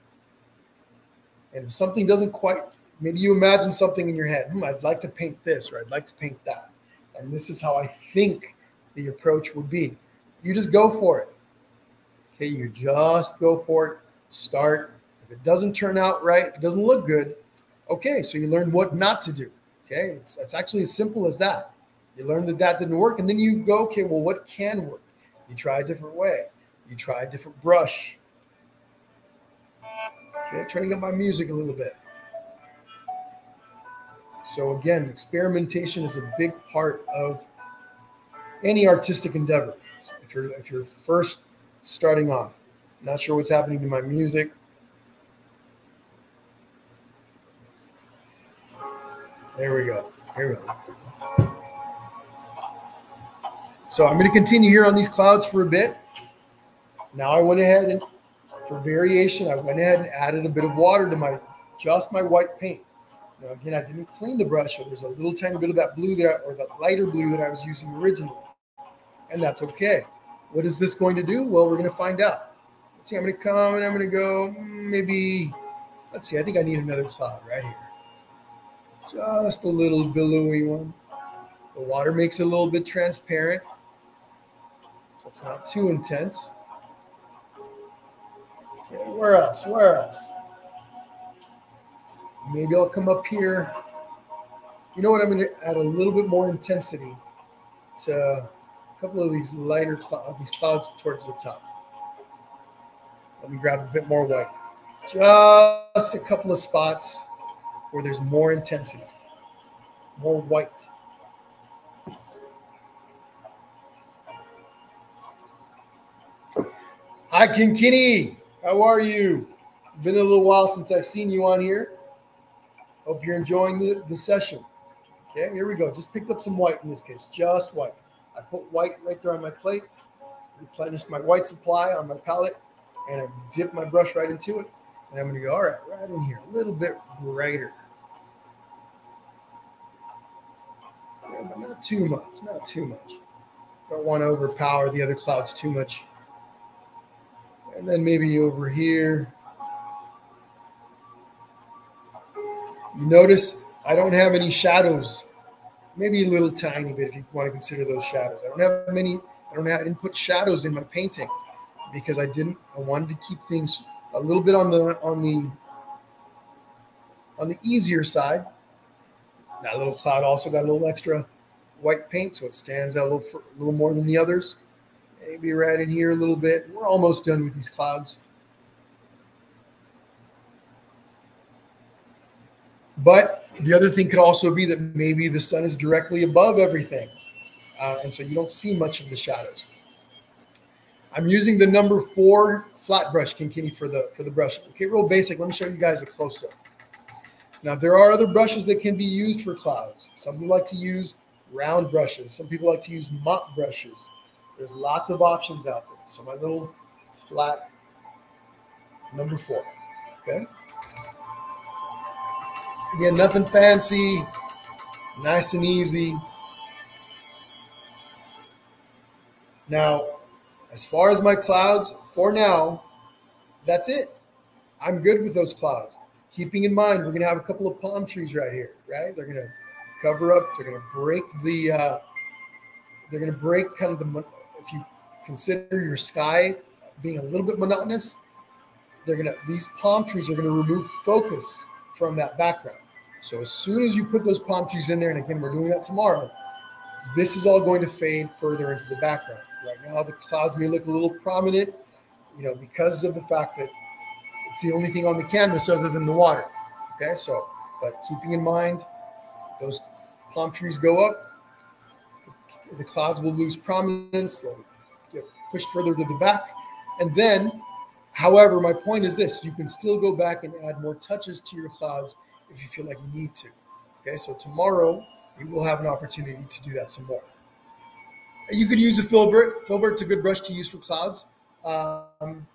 And if something doesn't quite, maybe you imagine something in your head, hmm, I'd like to paint this or I'd like to paint that. And this is how I think the approach would be. You just go for it. Okay, you just go for it. Start. If it doesn't turn out right, if it doesn't look good, okay, so you learn what not to do. Okay, it's, it's actually as simple as that. You learn that that didn't work, and then you go, okay, well, what can work? You try a different way. You try a different brush. Okay, turning up my music a little bit. So again, experimentation is a big part of any artistic endeavor. So if you're if you're first starting off, not sure what's happening to my music. There we go. Here we go. So I'm going to continue here on these clouds for a bit. Now I went ahead and for variation, I went ahead and added a bit of water to my just my white paint. Now again, I didn't clean the brush, so there's a little tiny bit of that blue that I, or the lighter blue that I was using originally. And that's okay. What is this going to do? Well, we're going to find out. Let's see, I'm going to come and I'm going to go mm, maybe, let's see, I think I need another cloud right here. Just a little billowy one. The water makes it a little bit transparent, so it's not too intense. Okay, where else? Where else? Maybe I'll come up here. You know what? I'm going to add a little bit more intensity to a couple of these lighter clouds, these clouds towards the top. Let me grab a bit more white. Just a couple of spots where there's more intensity, more white. Hi, Kinkini. How are you? Been a little while since I've seen you on here. Hope you're enjoying the, the session. Okay, here we go. Just picked up some white in this case, just white. I put white right there on my plate, replenished my white supply on my palette, and I dip my brush right into it. And I'm going to go, all right, right in here, a little bit brighter. Yeah, but not too much, not too much. Don't want to overpower the other clouds too much. And then maybe over here. You notice I don't have any shadows. Maybe a little tiny bit if you want to consider those shadows. I don't have many, I don't have, I didn't put shadows in my painting because I didn't, I wanted to keep things a little bit on the, on the, on the easier side. That little cloud also got a little extra white paint, so it stands out a little, a little more than the others. Maybe right in here a little bit. We're almost done with these clouds. But the other thing could also be that maybe the sun is directly above everything. Uh, and so you don't see much of the shadows. I'm using the number four flat brush Kinkini for the for the brush. Okay, real basic. Let me show you guys a close-up. Now there are other brushes that can be used for clouds. Some people like to use round brushes. Some people like to use mop brushes. There's lots of options out there. So my little flat number four. Okay. Again, nothing fancy, nice and easy. Now, as far as my clouds, for now, that's it. I'm good with those clouds. Keeping in mind, we're going to have a couple of palm trees right here, right? They're going to cover up. They're going to break the. Uh, they're going to break kind of the. Consider your sky being a little bit monotonous, they're gonna these palm trees are gonna remove focus from that background. So as soon as you put those palm trees in there, and again, we're doing that tomorrow, this is all going to fade further into the background. Right now, the clouds may look a little prominent, you know, because of the fact that it's the only thing on the canvas other than the water. Okay, so, but keeping in mind, those palm trees go up, the clouds will lose prominence, they'll pushed further to the back. And then, however, my point is this you can still go back and add more touches to your clouds if you feel like you need to. Okay, so tomorrow you will have an opportunity to do that some more. You could use a filbert. Filbert's a good brush to use for clouds. Um,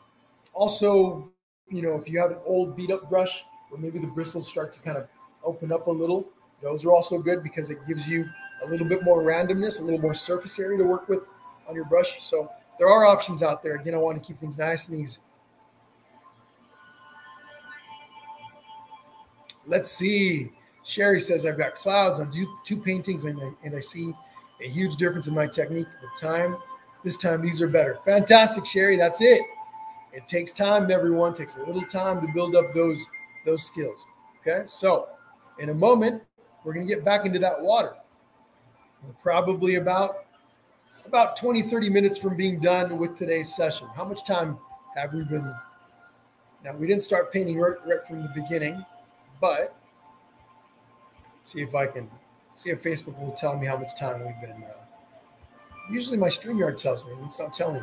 also, you know, if you have an old beat up brush where maybe the bristles start to kind of open up a little, those are also good because it gives you a little bit more randomness, a little more surface area to work with on your brush. So there are options out there. Again, I want to keep things nice and easy. Let's see. Sherry says, I've got clouds on two, two paintings and I, and I see a huge difference in my technique the time. This time, these are better. Fantastic, Sherry. That's it. It takes time, everyone. It takes a little time to build up those, those skills. Okay. So in a moment, we're going to get back into that water. Probably about about 20, 30 minutes from being done with today's session. How much time have we been? Now, we didn't start painting right, right from the beginning, but see if I can see if Facebook will tell me how much time we've been. Uh, usually my StreamYard tells me, it's not telling me.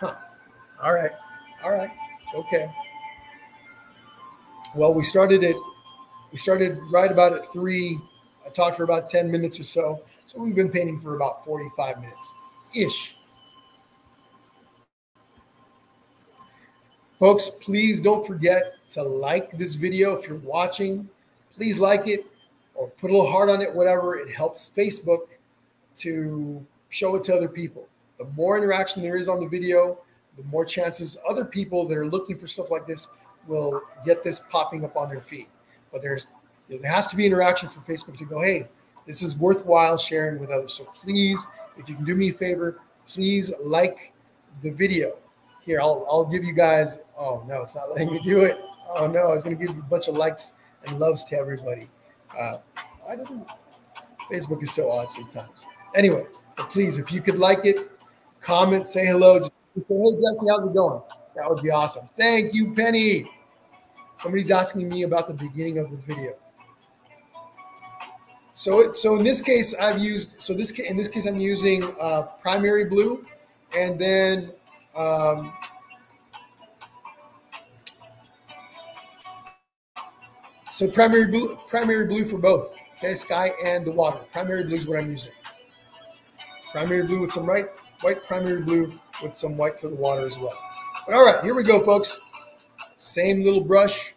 Huh. All right. All right. It's okay. Well, we started it. We started right about at three. I talked for about 10 minutes or so. So we've been painting for about 45 minutes ish. Folks, please don't forget to like this video if you're watching. Please like it or put a little heart on it, whatever. It helps Facebook to show it to other people. The more interaction there is on the video, the more chances other people that are looking for stuff like this will get this popping up on their feed. But there's there has to be interaction for Facebook to go, hey, this is worthwhile sharing with others. So please, if you can do me a favor, please like the video. Here, I'll, I'll give you guys, oh no, it's not letting me do it. Oh no, I was gonna give you a bunch of likes and loves to everybody. Uh, why doesn't Facebook is so odd sometimes? Anyway, please, if you could like it, comment, say hello. Just say, hey Jesse, how's it going? That would be awesome. Thank you, Penny. Somebody's asking me about the beginning of the video. So, it, so in this case, I've used so this in this case I'm using uh, primary blue, and then um, so primary blue, primary blue for both. Okay, sky and the water. Primary blue is what I'm using. Primary blue with some white, white primary blue with some white for the water as well. But all right, here we go, folks. Same little brush.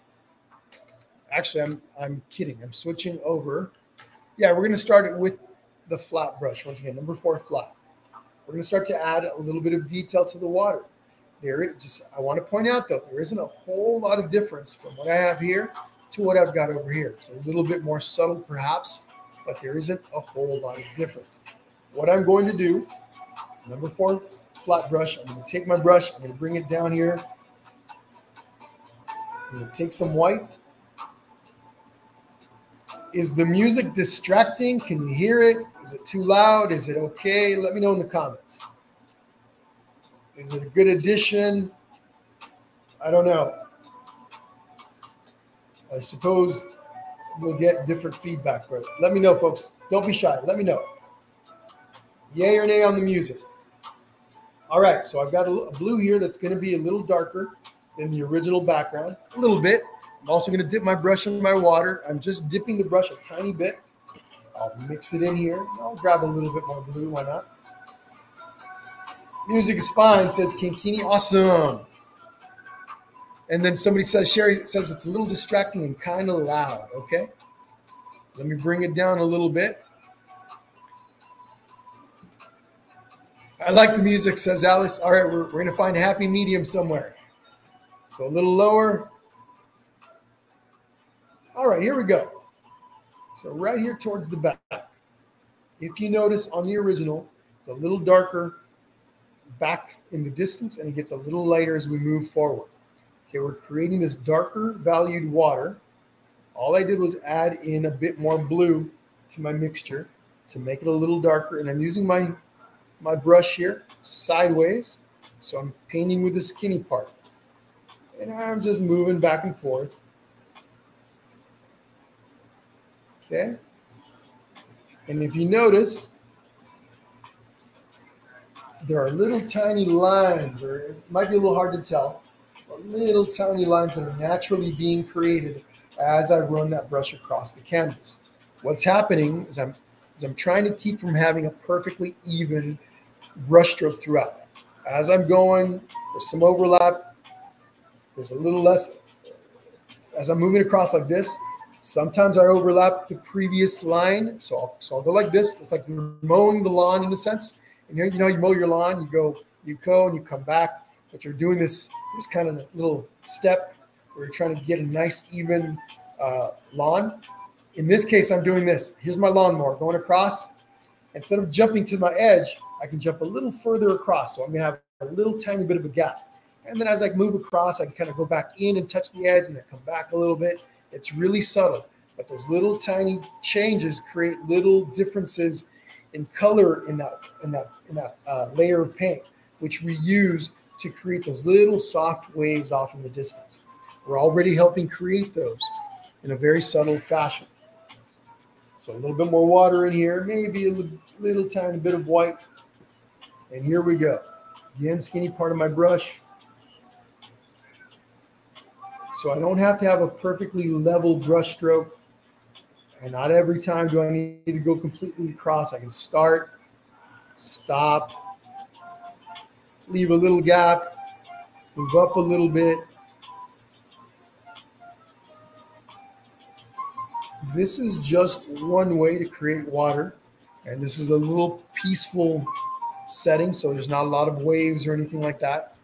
Actually, I'm I'm kidding. I'm switching over yeah, we're going to start it with the flat brush. Once again, number four, flat. We're going to start to add a little bit of detail to the water. There, it just I want to point out though, there isn't a whole lot of difference from what I have here to what I've got over here. It's a little bit more subtle, perhaps, but there isn't a whole lot of difference. What I'm going to do, number four, flat brush. I'm going to take my brush. I'm going to bring it down here. I'm going to take some white is the music distracting? Can you hear it? Is it too loud? Is it okay? Let me know in the comments. Is it a good addition? I don't know. I suppose we'll get different feedback, but let me know, folks. Don't be shy. Let me know. Yay or nay on the music. All right, so I've got a blue here that's going to be a little darker than the original background, a little bit. I'm also going to dip my brush in my water. I'm just dipping the brush a tiny bit. I'll mix it in here. I'll grab a little bit more blue. Why not? Music is fine, says Kinkini. Awesome. And then somebody says, Sherry says it's a little distracting and kind of loud. Okay. Let me bring it down a little bit. I like the music, says Alice. All right, we're, we're going to find a happy medium somewhere. So a little lower, all right, here we go. So right here towards the back, if you notice on the original, it's a little darker back in the distance and it gets a little lighter as we move forward. Okay, we're creating this darker valued water. All I did was add in a bit more blue to my mixture to make it a little darker. And I'm using my, my brush here sideways. So I'm painting with the skinny part. And I'm just moving back and forth. Okay. And if you notice, there are little tiny lines, or it might be a little hard to tell, but little tiny lines that are naturally being created as I run that brush across the canvas. What's happening is I'm, is I'm trying to keep from having a perfectly even brush stroke throughout. As I'm going, there's some overlap. There's a little less, as I'm moving across like this, sometimes I overlap the previous line. So I'll, so I'll go like this. It's like mowing the lawn in a sense. And you know, you know, you mow your lawn, you go, you go and you come back, but you're doing this, this kind of little step where you're trying to get a nice, even uh, lawn. In this case, I'm doing this. Here's my lawnmower going across. Instead of jumping to my edge, I can jump a little further across. So I'm to have a little tiny bit of a gap. And then as I move across, I can kind of go back in and touch the edge and then come back a little bit. It's really subtle, but those little tiny changes create little differences in color in that in that in that uh, layer of paint, which we use to create those little soft waves off in the distance. We're already helping create those in a very subtle fashion. So a little bit more water in here, maybe a little, little tiny bit of white. And here we go. Again, skinny part of my brush. So I don't have to have a perfectly level brush stroke. And not every time do I need to go completely across. I can start, stop, leave a little gap, move up a little bit. This is just one way to create water. And this is a little peaceful setting, so there's not a lot of waves or anything like that.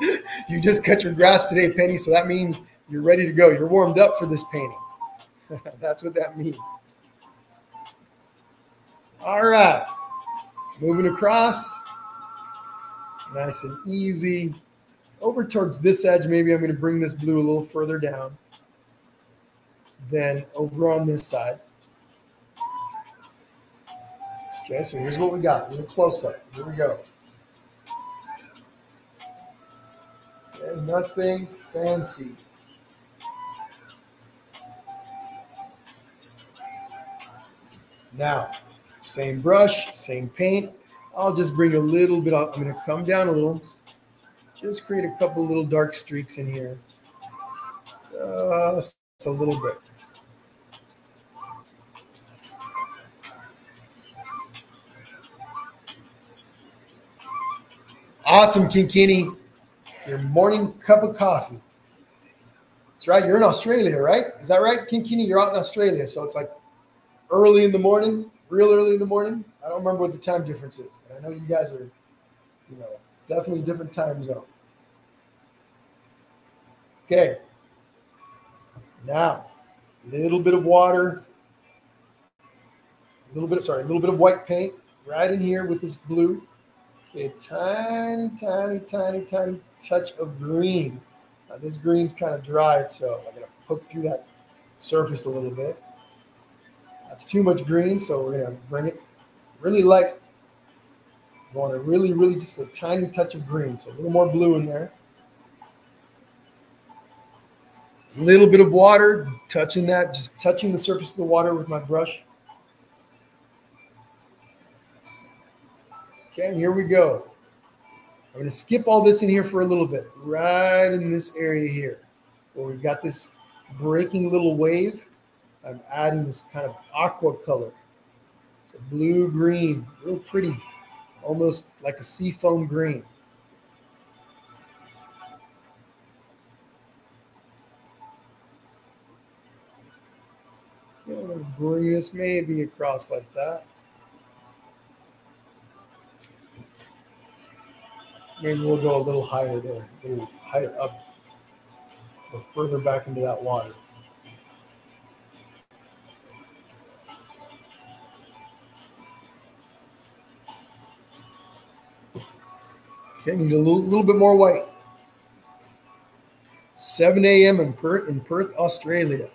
*laughs* you just cut your grass today, Penny. So that means you're ready to go. You're warmed up for this painting. *laughs* That's what that means. All right. Moving across. Nice and easy. Over towards this edge, maybe I'm going to bring this blue a little further down. Then over on this side. Okay, so here's what we got. A little close up. Here we go. And nothing fancy. Now, same brush, same paint. I'll just bring a little bit up. I'm going to come down a little. Just create a couple little dark streaks in here. Just a little bit. Awesome, Kinkini your morning cup of coffee. That's right. You're in Australia, right? Is that right, Kinkini? You're out in Australia, so it's like early in the morning, real early in the morning. I don't remember what the time difference is, but I know you guys are, you know, definitely different time zone. Okay. Now, a little bit of water, a little bit, sorry, a little bit of white paint right in here with this blue a tiny, tiny, tiny, tiny touch of green. Now this green's kind of dried, so I'm gonna poke through that surface a little bit. That's too much green, so we're gonna bring it really light. Want to really, really just a tiny touch of green, so a little more blue in there. A little bit of water, touching that, just touching the surface of the water with my brush. Okay, here we go. I'm going to skip all this in here for a little bit, right in this area here, where we've got this breaking little wave. I'm adding this kind of aqua color. So blue green, real pretty, almost like a seafoam green. Okay, I'm going to bring this maybe across like that. Maybe we'll go a little higher there, a little higher up or further back into that water. Okay, need a little, little bit more white. 7 a.m. in Perth, in Perth, Australia.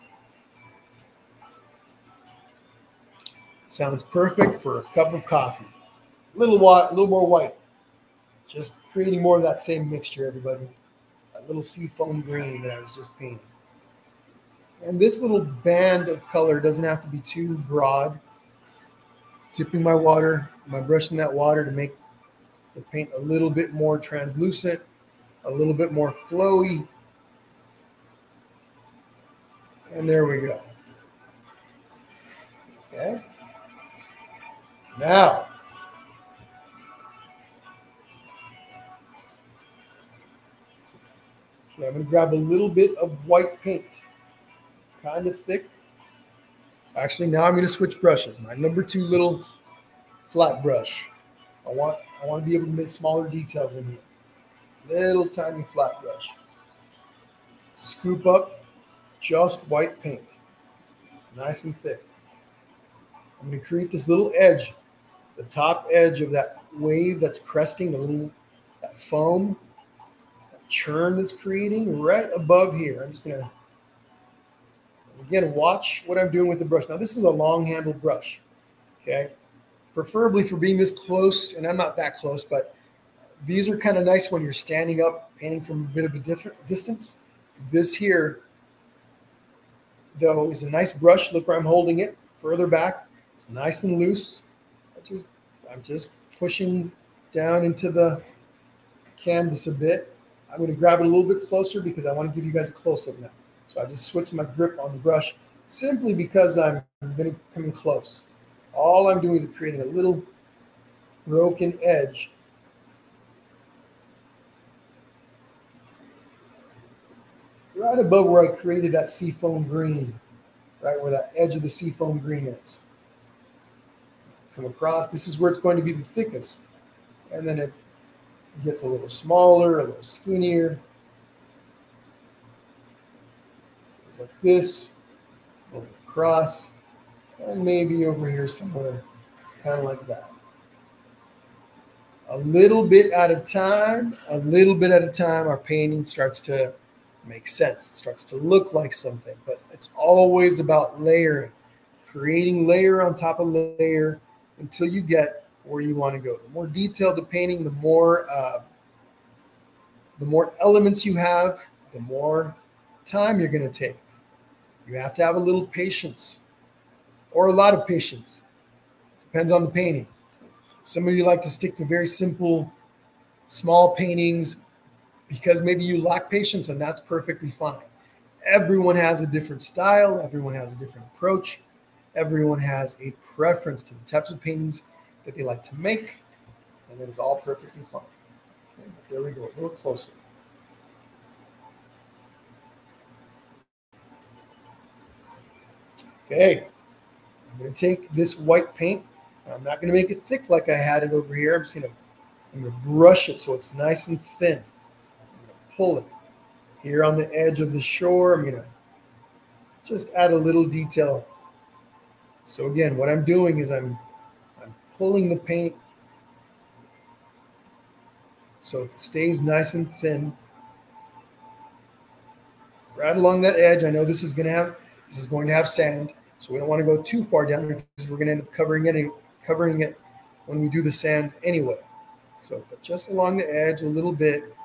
Sounds perfect for a cup of coffee. A little white, a little more white. Just creating more of that same mixture, everybody. That little seafoam green that I was just painting. And this little band of color doesn't have to be too broad. Tipping my water, my brush in that water to make the paint a little bit more translucent, a little bit more flowy. And there we go. Okay. Now, I'm going to grab a little bit of white paint, kind of thick. Actually, now I'm going to switch brushes. My number two little flat brush. I want I want to be able to make smaller details in here. Little tiny flat brush. Scoop up just white paint, nice and thick. I'm going to create this little edge, the top edge of that wave that's cresting, the little that foam, churn that's creating right above here. I'm just going to again watch what I'm doing with the brush. Now this is a long handled brush, okay? Preferably for being this close, and I'm not that close, but these are kind of nice when you're standing up, painting from a bit of a different distance. This here, though, is a nice brush. Look where I'm holding it, further back. It's nice and loose. I just, I'm just pushing down into the canvas a bit. I'm going to grab it a little bit closer because I want to give you guys a close-up now. So I just switch my grip on the brush simply because I'm going to come in close. All I'm doing is creating a little broken edge right above where I created that seafoam green, right where that edge of the seafoam green is come across. This is where it's going to be the thickest. And then it gets a little smaller, a little skinnier. Goes like this, over across, and maybe over here somewhere, kind of like that. A little bit at a time, a little bit at a time, our painting starts to make sense. It starts to look like something, but it's always about layering, creating layer on top of layer until you get where you want to go. The more detailed the painting, the more uh, the more elements you have, the more time you're going to take. You have to have a little patience or a lot of patience. Depends on the painting. Some of you like to stick to very simple, small paintings because maybe you lack patience, and that's perfectly fine. Everyone has a different style, everyone has a different approach. Everyone has a preference to the types of paintings that they like to make, and that is all perfectly fine. Okay, there we go, a little closer. Okay, I'm going to take this white paint. I'm not going to make it thick like I had it over here. I'm just going to I'm going to brush it so it's nice and thin. I'm going to pull it here on the edge of the shore. I'm going to just add a little detail so again, what I'm doing is I'm I'm pulling the paint so it stays nice and thin. Right along that edge, I know this is going to have this is going to have sand, so we don't want to go too far down because we're going to end up covering it and covering it when we do the sand anyway. So, but just along the edge a little bit,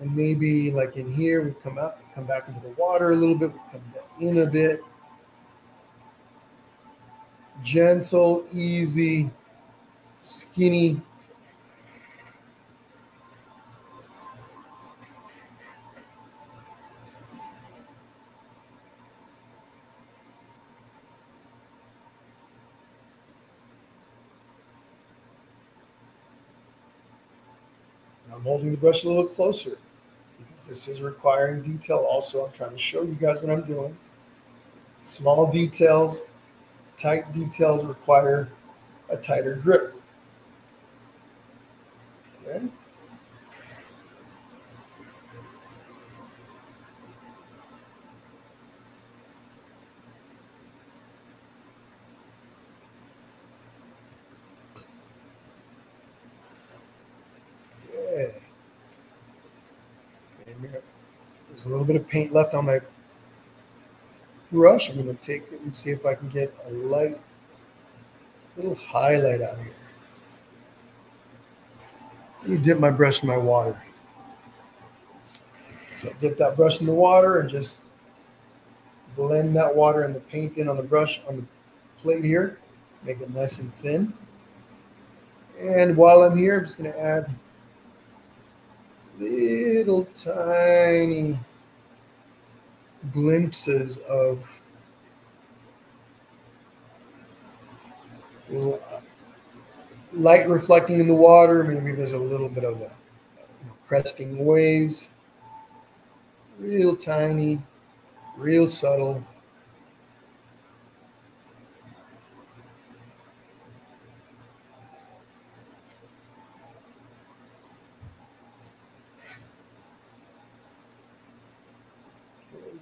and maybe like in here, we come out, come back into the water a little bit, we come in a bit. Gentle, easy, skinny. I'm holding the brush a little closer. Because this is requiring detail also. I'm trying to show you guys what I'm doing. Small details, tight details require a tighter grip. Okay. There's a little bit of paint left on my brush. I'm going to take it and see if I can get a light little highlight out here. Let me dip my brush in my water. So dip that brush in the water and just blend that water and the paint in on the brush on the plate here. Make it nice and thin. And while I'm here, I'm just going to add little tiny glimpses of uh, light reflecting in the water. Maybe there's a little bit of a, you know, cresting waves. Real tiny, real subtle.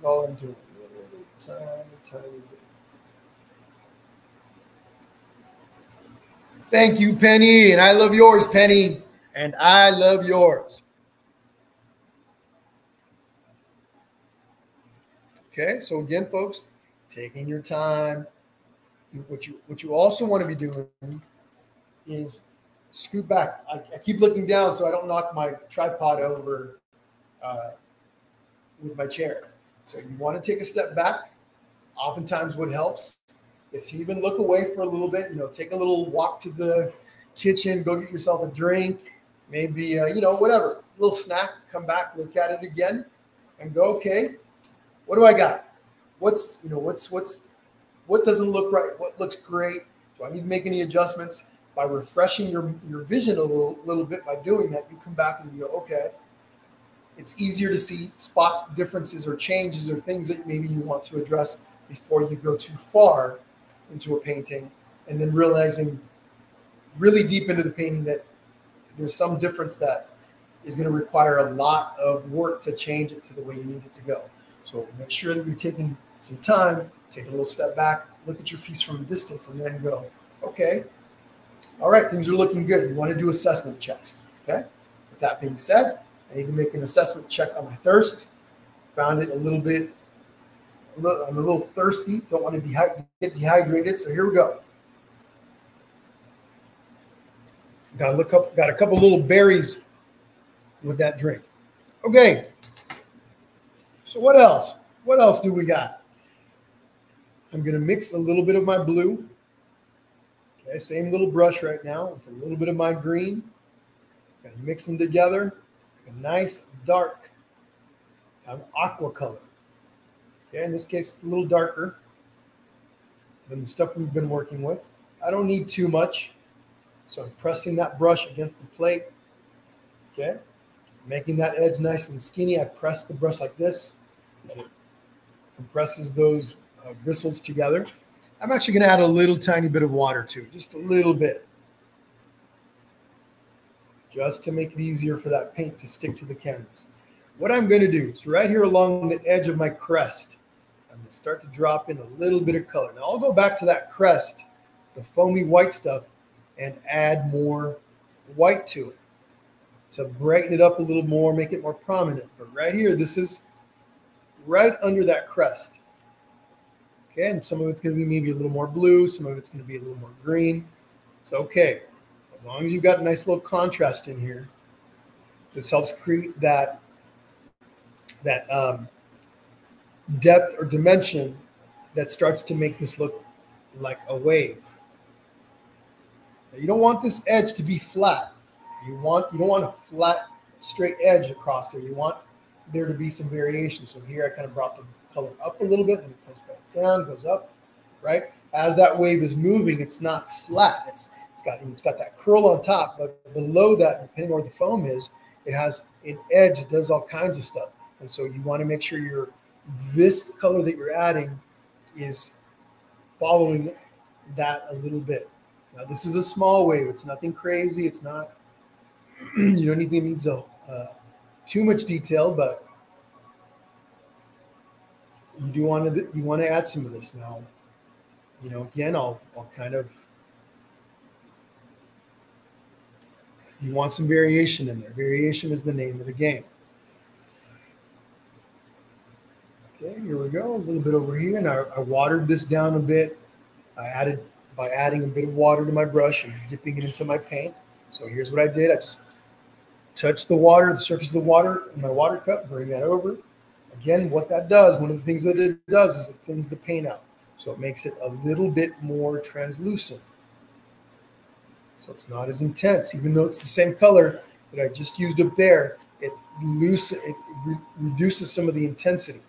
All I'm doing. Little tiny, tiny bit. Thank you, Penny. And I love yours, Penny. And I love yours. Okay, so again, folks, taking your time. What you what you also want to be doing is scoot back. I, I keep looking down so I don't knock my tripod over uh, with my chair. So you want to take a step back. Oftentimes, what helps is to even look away for a little bit. You know, take a little walk to the kitchen, go get yourself a drink, maybe uh, you know whatever, a little snack. Come back, look at it again, and go. Okay, what do I got? What's you know what's what's what doesn't look right? What looks great? Do I need to make any adjustments? By refreshing your your vision a little little bit by doing that, you come back and you go, okay, it's easier to see spot differences or changes or things that maybe you want to address before you go too far into a painting and then realizing really deep into the painting that there's some difference that is going to require a lot of work to change it to the way you need it to go. So make sure that you're taking some time, take a little step back, look at your piece from a distance, and then go, okay, all right, things are looking good. You want to do assessment checks. Okay. With that being said, I need to make an assessment check on my thirst. Found it a little bit, I'm a little thirsty. Don't want to dehy- get dehydrated. So here we go. Got look up, got a couple little berries with that drink. Okay. So what else? What else do we got? I'm going to mix a little bit of my blue. Okay, same little brush right now with a little bit of my green. To mix them together nice dark kind of aqua color. Okay, in this case, it's a little darker than the stuff we've been working with. I don't need too much. So I'm pressing that brush against the plate. Okay, making that edge nice and skinny. I press the brush like this, and it compresses those uh, bristles together. I'm actually going to add a little tiny bit of water too, just a little bit just to make it easier for that paint to stick to the canvas. What I'm going to do is right here along the edge of my crest, I'm going to start to drop in a little bit of color. Now I'll go back to that crest, the foamy white stuff, and add more white to it to brighten it up a little more, make it more prominent. But right here, this is right under that crest. Okay, and some of it's going to be maybe a little more blue, some of it's going to be a little more green. So, okay, as long as you've got a nice little contrast in here, this helps create that that um, depth or dimension that starts to make this look like a wave. Now, you don't want this edge to be flat. You want you don't want a flat straight edge across there. You want there to be some variation. So here I kind of brought the color up a little bit, and it comes back down, goes up, right? As that wave is moving, it's not flat. It's got it's got that curl on top, but below that, depending on where the foam is, it has an edge. It does all kinds of stuff, and so you want to make sure your this color that you're adding is following that a little bit. Now this is a small wave. It's nothing crazy. It's not *clears throat* you anything that needs a uh, too much detail, but you do want to you want to add some of this now. You know, again, I'll I'll kind of You want some variation in there. Variation is the name of the game. Okay, here we go. A little bit over here. And I, I watered this down a bit. I added by adding a bit of water to my brush and dipping it into my paint. So here's what I did. I just touched the water, the surface of the water in my water cup, bring that over. Again, what that does, one of the things that it does is it thins the paint out. So it makes it a little bit more translucent. So it's not as intense, even though it's the same color that I just used up there, it, loose, it re reduces some of the intensity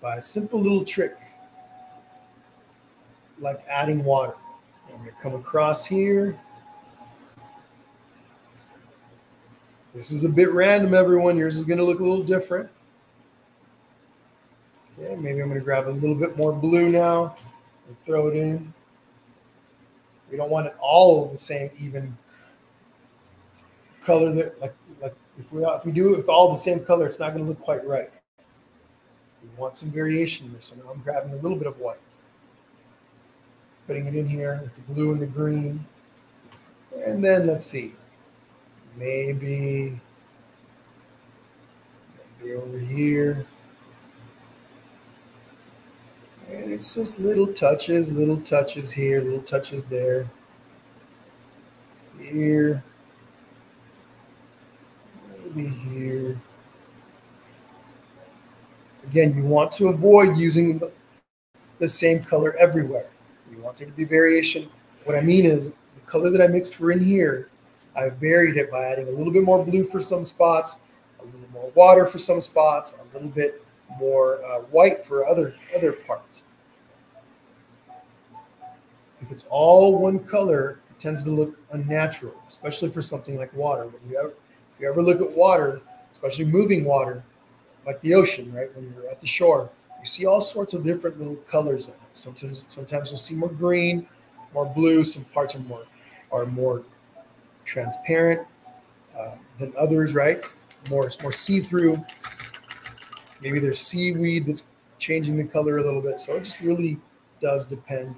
by a simple little trick like adding water. I'm going to come across here. This is a bit random, everyone. Yours is going to look a little different. Okay, maybe I'm going to grab a little bit more blue now and throw it in. We don't want it all the same even color that like like if we if we do it with all the same color, it's not going to look quite right. We want some variation this. So now I'm grabbing a little bit of white putting it in here with the blue and the green. And then let's see, maybe, maybe over here. And it's just little touches, little touches here, little touches there. Here. Maybe here. Again, you want to avoid using the same color everywhere. You want there to be variation. What I mean is the color that I mixed for in here, I varied it by adding a little bit more blue for some spots, a little more water for some spots, a little bit more uh, white for other other parts. If it's all one color, it tends to look unnatural, especially for something like water. When you ever, if you ever look at water, especially moving water, like the ocean, right? When you're at the shore, you see all sorts of different little colors in it. Sometimes, sometimes you'll see more green, more blue. Some parts are more are more transparent uh, than others, right? More more see through. Maybe there's seaweed that's changing the color a little bit. So it just really does depend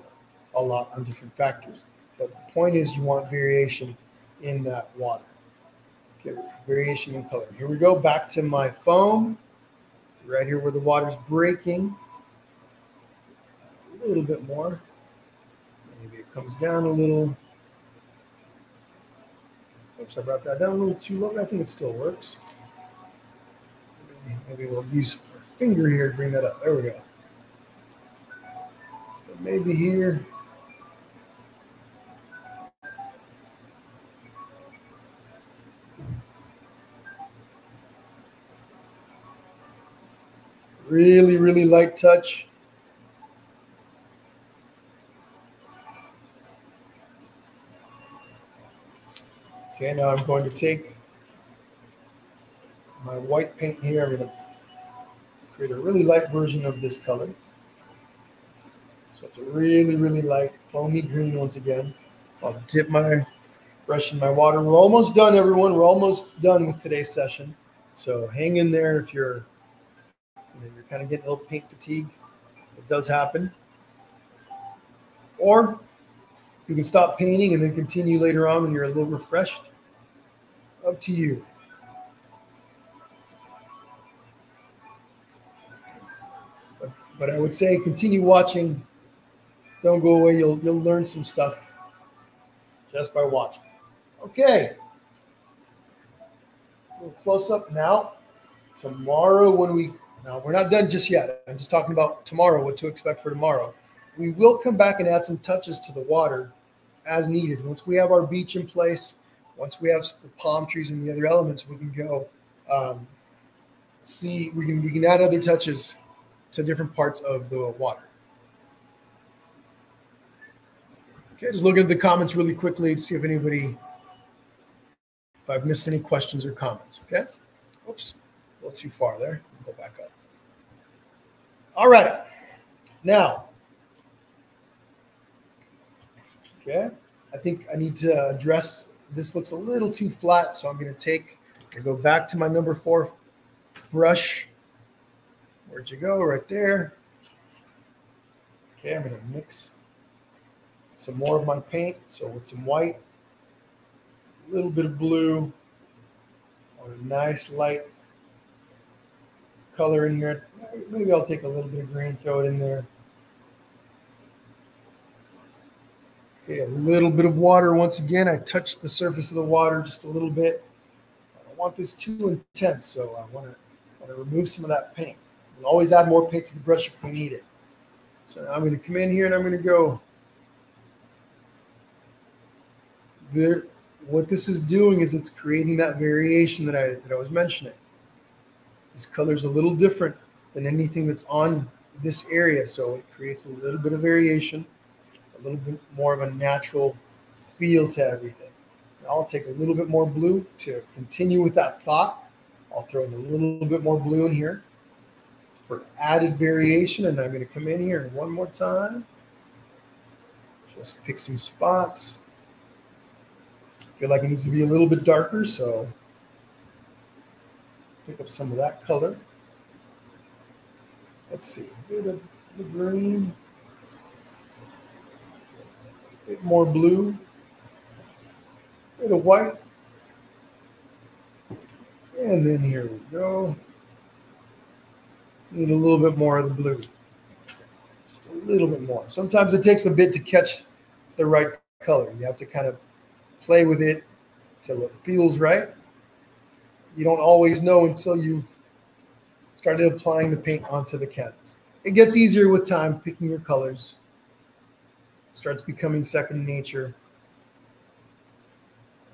a lot on different factors. But the point is, you want variation in that water. Okay, variation in color. Here we go back to my foam right here where the water's breaking. A little bit more. Maybe it comes down a little. Oops, I brought that down a little too low, but I think it still works. Maybe we'll use our finger here to bring that up. There we go. But maybe here. Really, really light touch. Okay, now I'm going to take my white paint here. I'm going to create a really light version of this color. So it's a really, really light foamy green once again. I'll dip my brush in my water. We're almost done, everyone. We're almost done with today's session. So hang in there if you're you you're kind of getting a little paint fatigue. It does happen. Or you can stop painting and then continue later on when you're a little refreshed. Up to you. But, I would say continue watching. Don't go away. You'll you'll learn some stuff just by watching. Okay. Close up now. Tomorrow when we now, we're not done just yet. I'm just talking about tomorrow, what to expect for tomorrow. We will come back and add some touches to the water as needed. Once we have our beach in place, once we have the palm trees and the other elements, we can go um, see, we can, we can add other touches to different parts of the water. Okay, just looking at the comments really quickly to see if anybody, if I've missed any questions or comments. Okay. Oops, a little too far there. Go back up. All right. Now, okay, I think I need to address this looks a little too flat, so I'm going to take and go back to my number four brush. Where'd you go? Right there. Okay, I'm going to mix some more of my paint. So with some white, a little bit of blue on a nice light color in here. Maybe I'll take a little bit of green, throw it in there. Okay, a little bit of water. Once again, I touched the surface of the water just a little bit. I don't want this too intense, so I want to, want to remove some of that paint. Always add more paint to the brush if we need it. So I'm going to come in here and I'm going to go there. What this is doing is it's creating that variation that I that I was mentioning. This color is a little different than anything that's on this area, so it creates a little bit of variation a little bit more of a natural feel to everything. I'll take a little bit more blue to continue with that thought. I'll throw in a little bit more blue in here for added variation. And I'm going to come in here one more time. Just pick some spots. feel like it needs to be a little bit darker, so pick up some of that color. Let's see, a bit of the green a bit more blue, a bit of white. And then here we go. Need a little bit more of the blue. Just a little bit more. Sometimes it takes a bit to catch the right color. You have to kind of play with it till it feels right. You don't always know until you've started applying the paint onto the canvas. It gets easier with time picking your colors starts becoming second nature.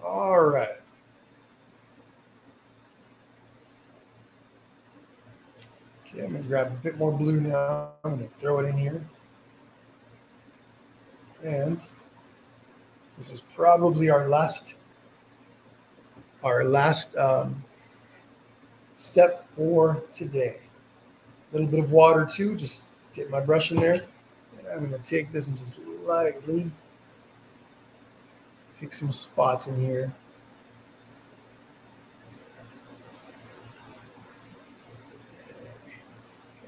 All right. Okay, I'm gonna grab a bit more blue now. I'm gonna throw it in here. And this is probably our last our last um, step for today. A little bit of water too, just dip my brush in there. And I'm gonna take this and just lightly. Pick some spots in here.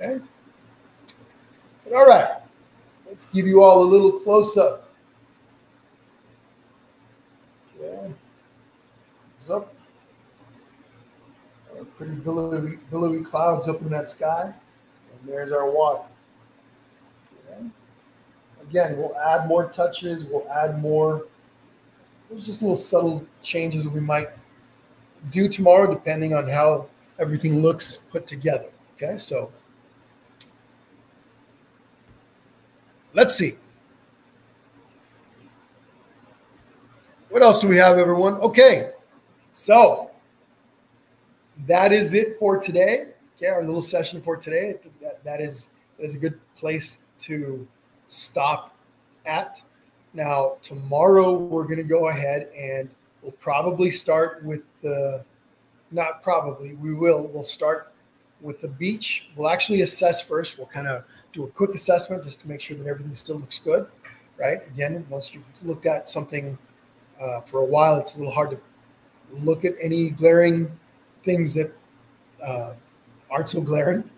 Okay. But all right, let's give you all a little close up. Okay. up. pretty billowy, billowy clouds up in that sky. And there's our water again, we'll add more touches, we'll add more. There's just little subtle changes we might do tomorrow, depending on how everything looks put together. Okay, so let's see. What else do we have, everyone? Okay, so that is it for today. Okay, our little session for today. I think that that is that is a good place to stop at. Now, tomorrow we're going to go ahead and we'll probably start with the, not probably, we will, we'll start with the beach. We'll actually assess first. We'll kind of do a quick assessment just to make sure that everything still looks good, right? Again, once you've looked at something uh, for a while, it's a little hard to look at any glaring things that uh, aren't so glaring.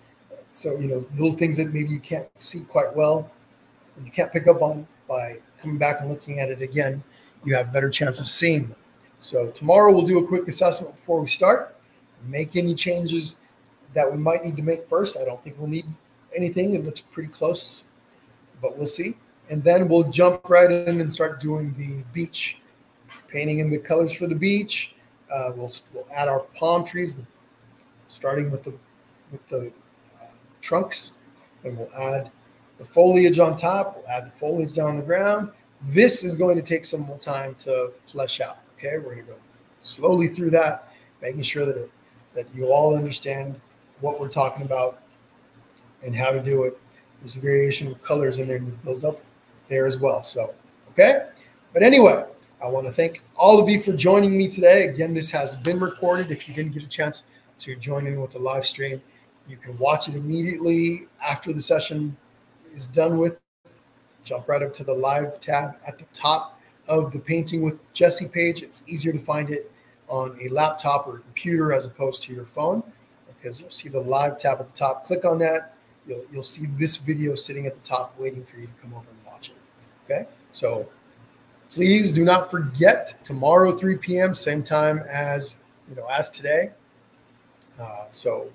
So, you know, little things that maybe you can't see quite well you can't pick up on by coming back and looking at it again, you have a better chance of seeing them. So tomorrow we'll do a quick assessment before we start, make any changes that we might need to make first. I don't think we'll need anything. It looks pretty close, but we'll see. And then we'll jump right in and start doing the beach, painting in the colors for the beach. Uh, we'll, we'll add our palm trees, starting with the with the uh, trunks, and we'll add the foliage on top. We'll add the foliage down the ground. This is going to take some more time to flesh out. Okay, we're going to go slowly through that, making sure that it, that you all understand what we're talking about and how to do it. There's a variation of colors in there to build up there as well. So, okay. But anyway, I want to thank all of you for joining me today. Again, this has been recorded. If you didn't get a chance to join in with the live stream, you can watch it immediately after the session is done with, jump right up to the live tab at the top of the Painting with Jesse page. It's easier to find it on a laptop or a computer as opposed to your phone because you'll see the live tab at the top. Click on that. You'll, you'll see this video sitting at the top waiting for you to come over and watch it. Okay. So please do not forget tomorrow, 3 p.m., same time as, you know, as today. Uh, so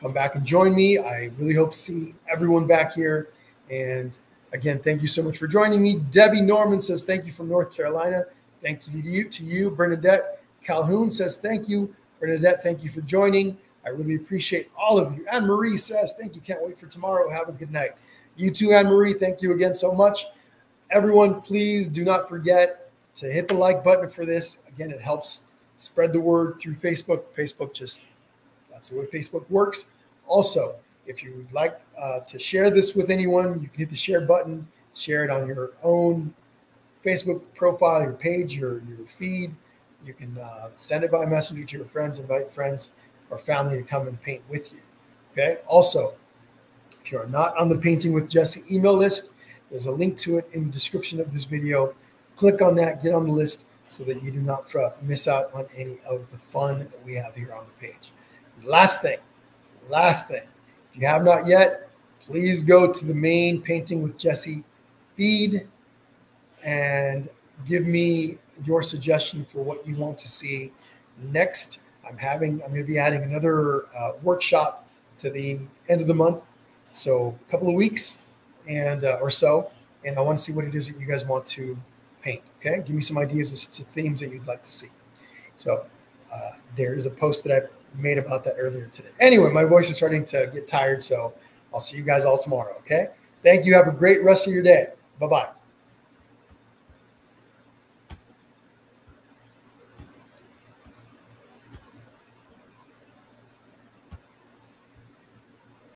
come back and join me. I really hope to see everyone back here. And again, thank you so much for joining me. Debbie Norman says thank you from North Carolina. Thank you to you. To you. Bernadette Calhoun says thank you. Bernadette, thank you for joining. I really appreciate all of you. Anne Marie says thank you. Can't wait for tomorrow. Have a good night. You too, Anne Marie. Thank you again so much. Everyone, please do not forget to hit the like button for this. Again, it helps spread the word through Facebook. Facebook just that's the way Facebook works. Also, if you would like uh, to share this with anyone, you can hit the share button, share it on your own Facebook profile, your page, your, your feed. You can uh, send it by messenger to your friends, invite friends or family to come and paint with you. Okay. Also, if you are not on the Painting with Jesse email list, there's a link to it in the description of this video. Click on that, get on the list so that you do not miss out on any of the fun that we have here on the page. Last thing, last thing, if you have not yet, please go to the main Painting with Jesse feed and give me your suggestion for what you want to see next. I'm having, I'm going to be adding another uh, workshop to the end of the month. So a couple of weeks and uh, or so. And I want to see what it is that you guys want to paint. Okay. Give me some ideas as to themes that you'd like to see. So uh, there is a post that I made about that earlier today. Anyway, my voice is starting to get tired, so I'll see you guys all tomorrow. Okay. Thank you. Have a great rest of your day. Bye bye.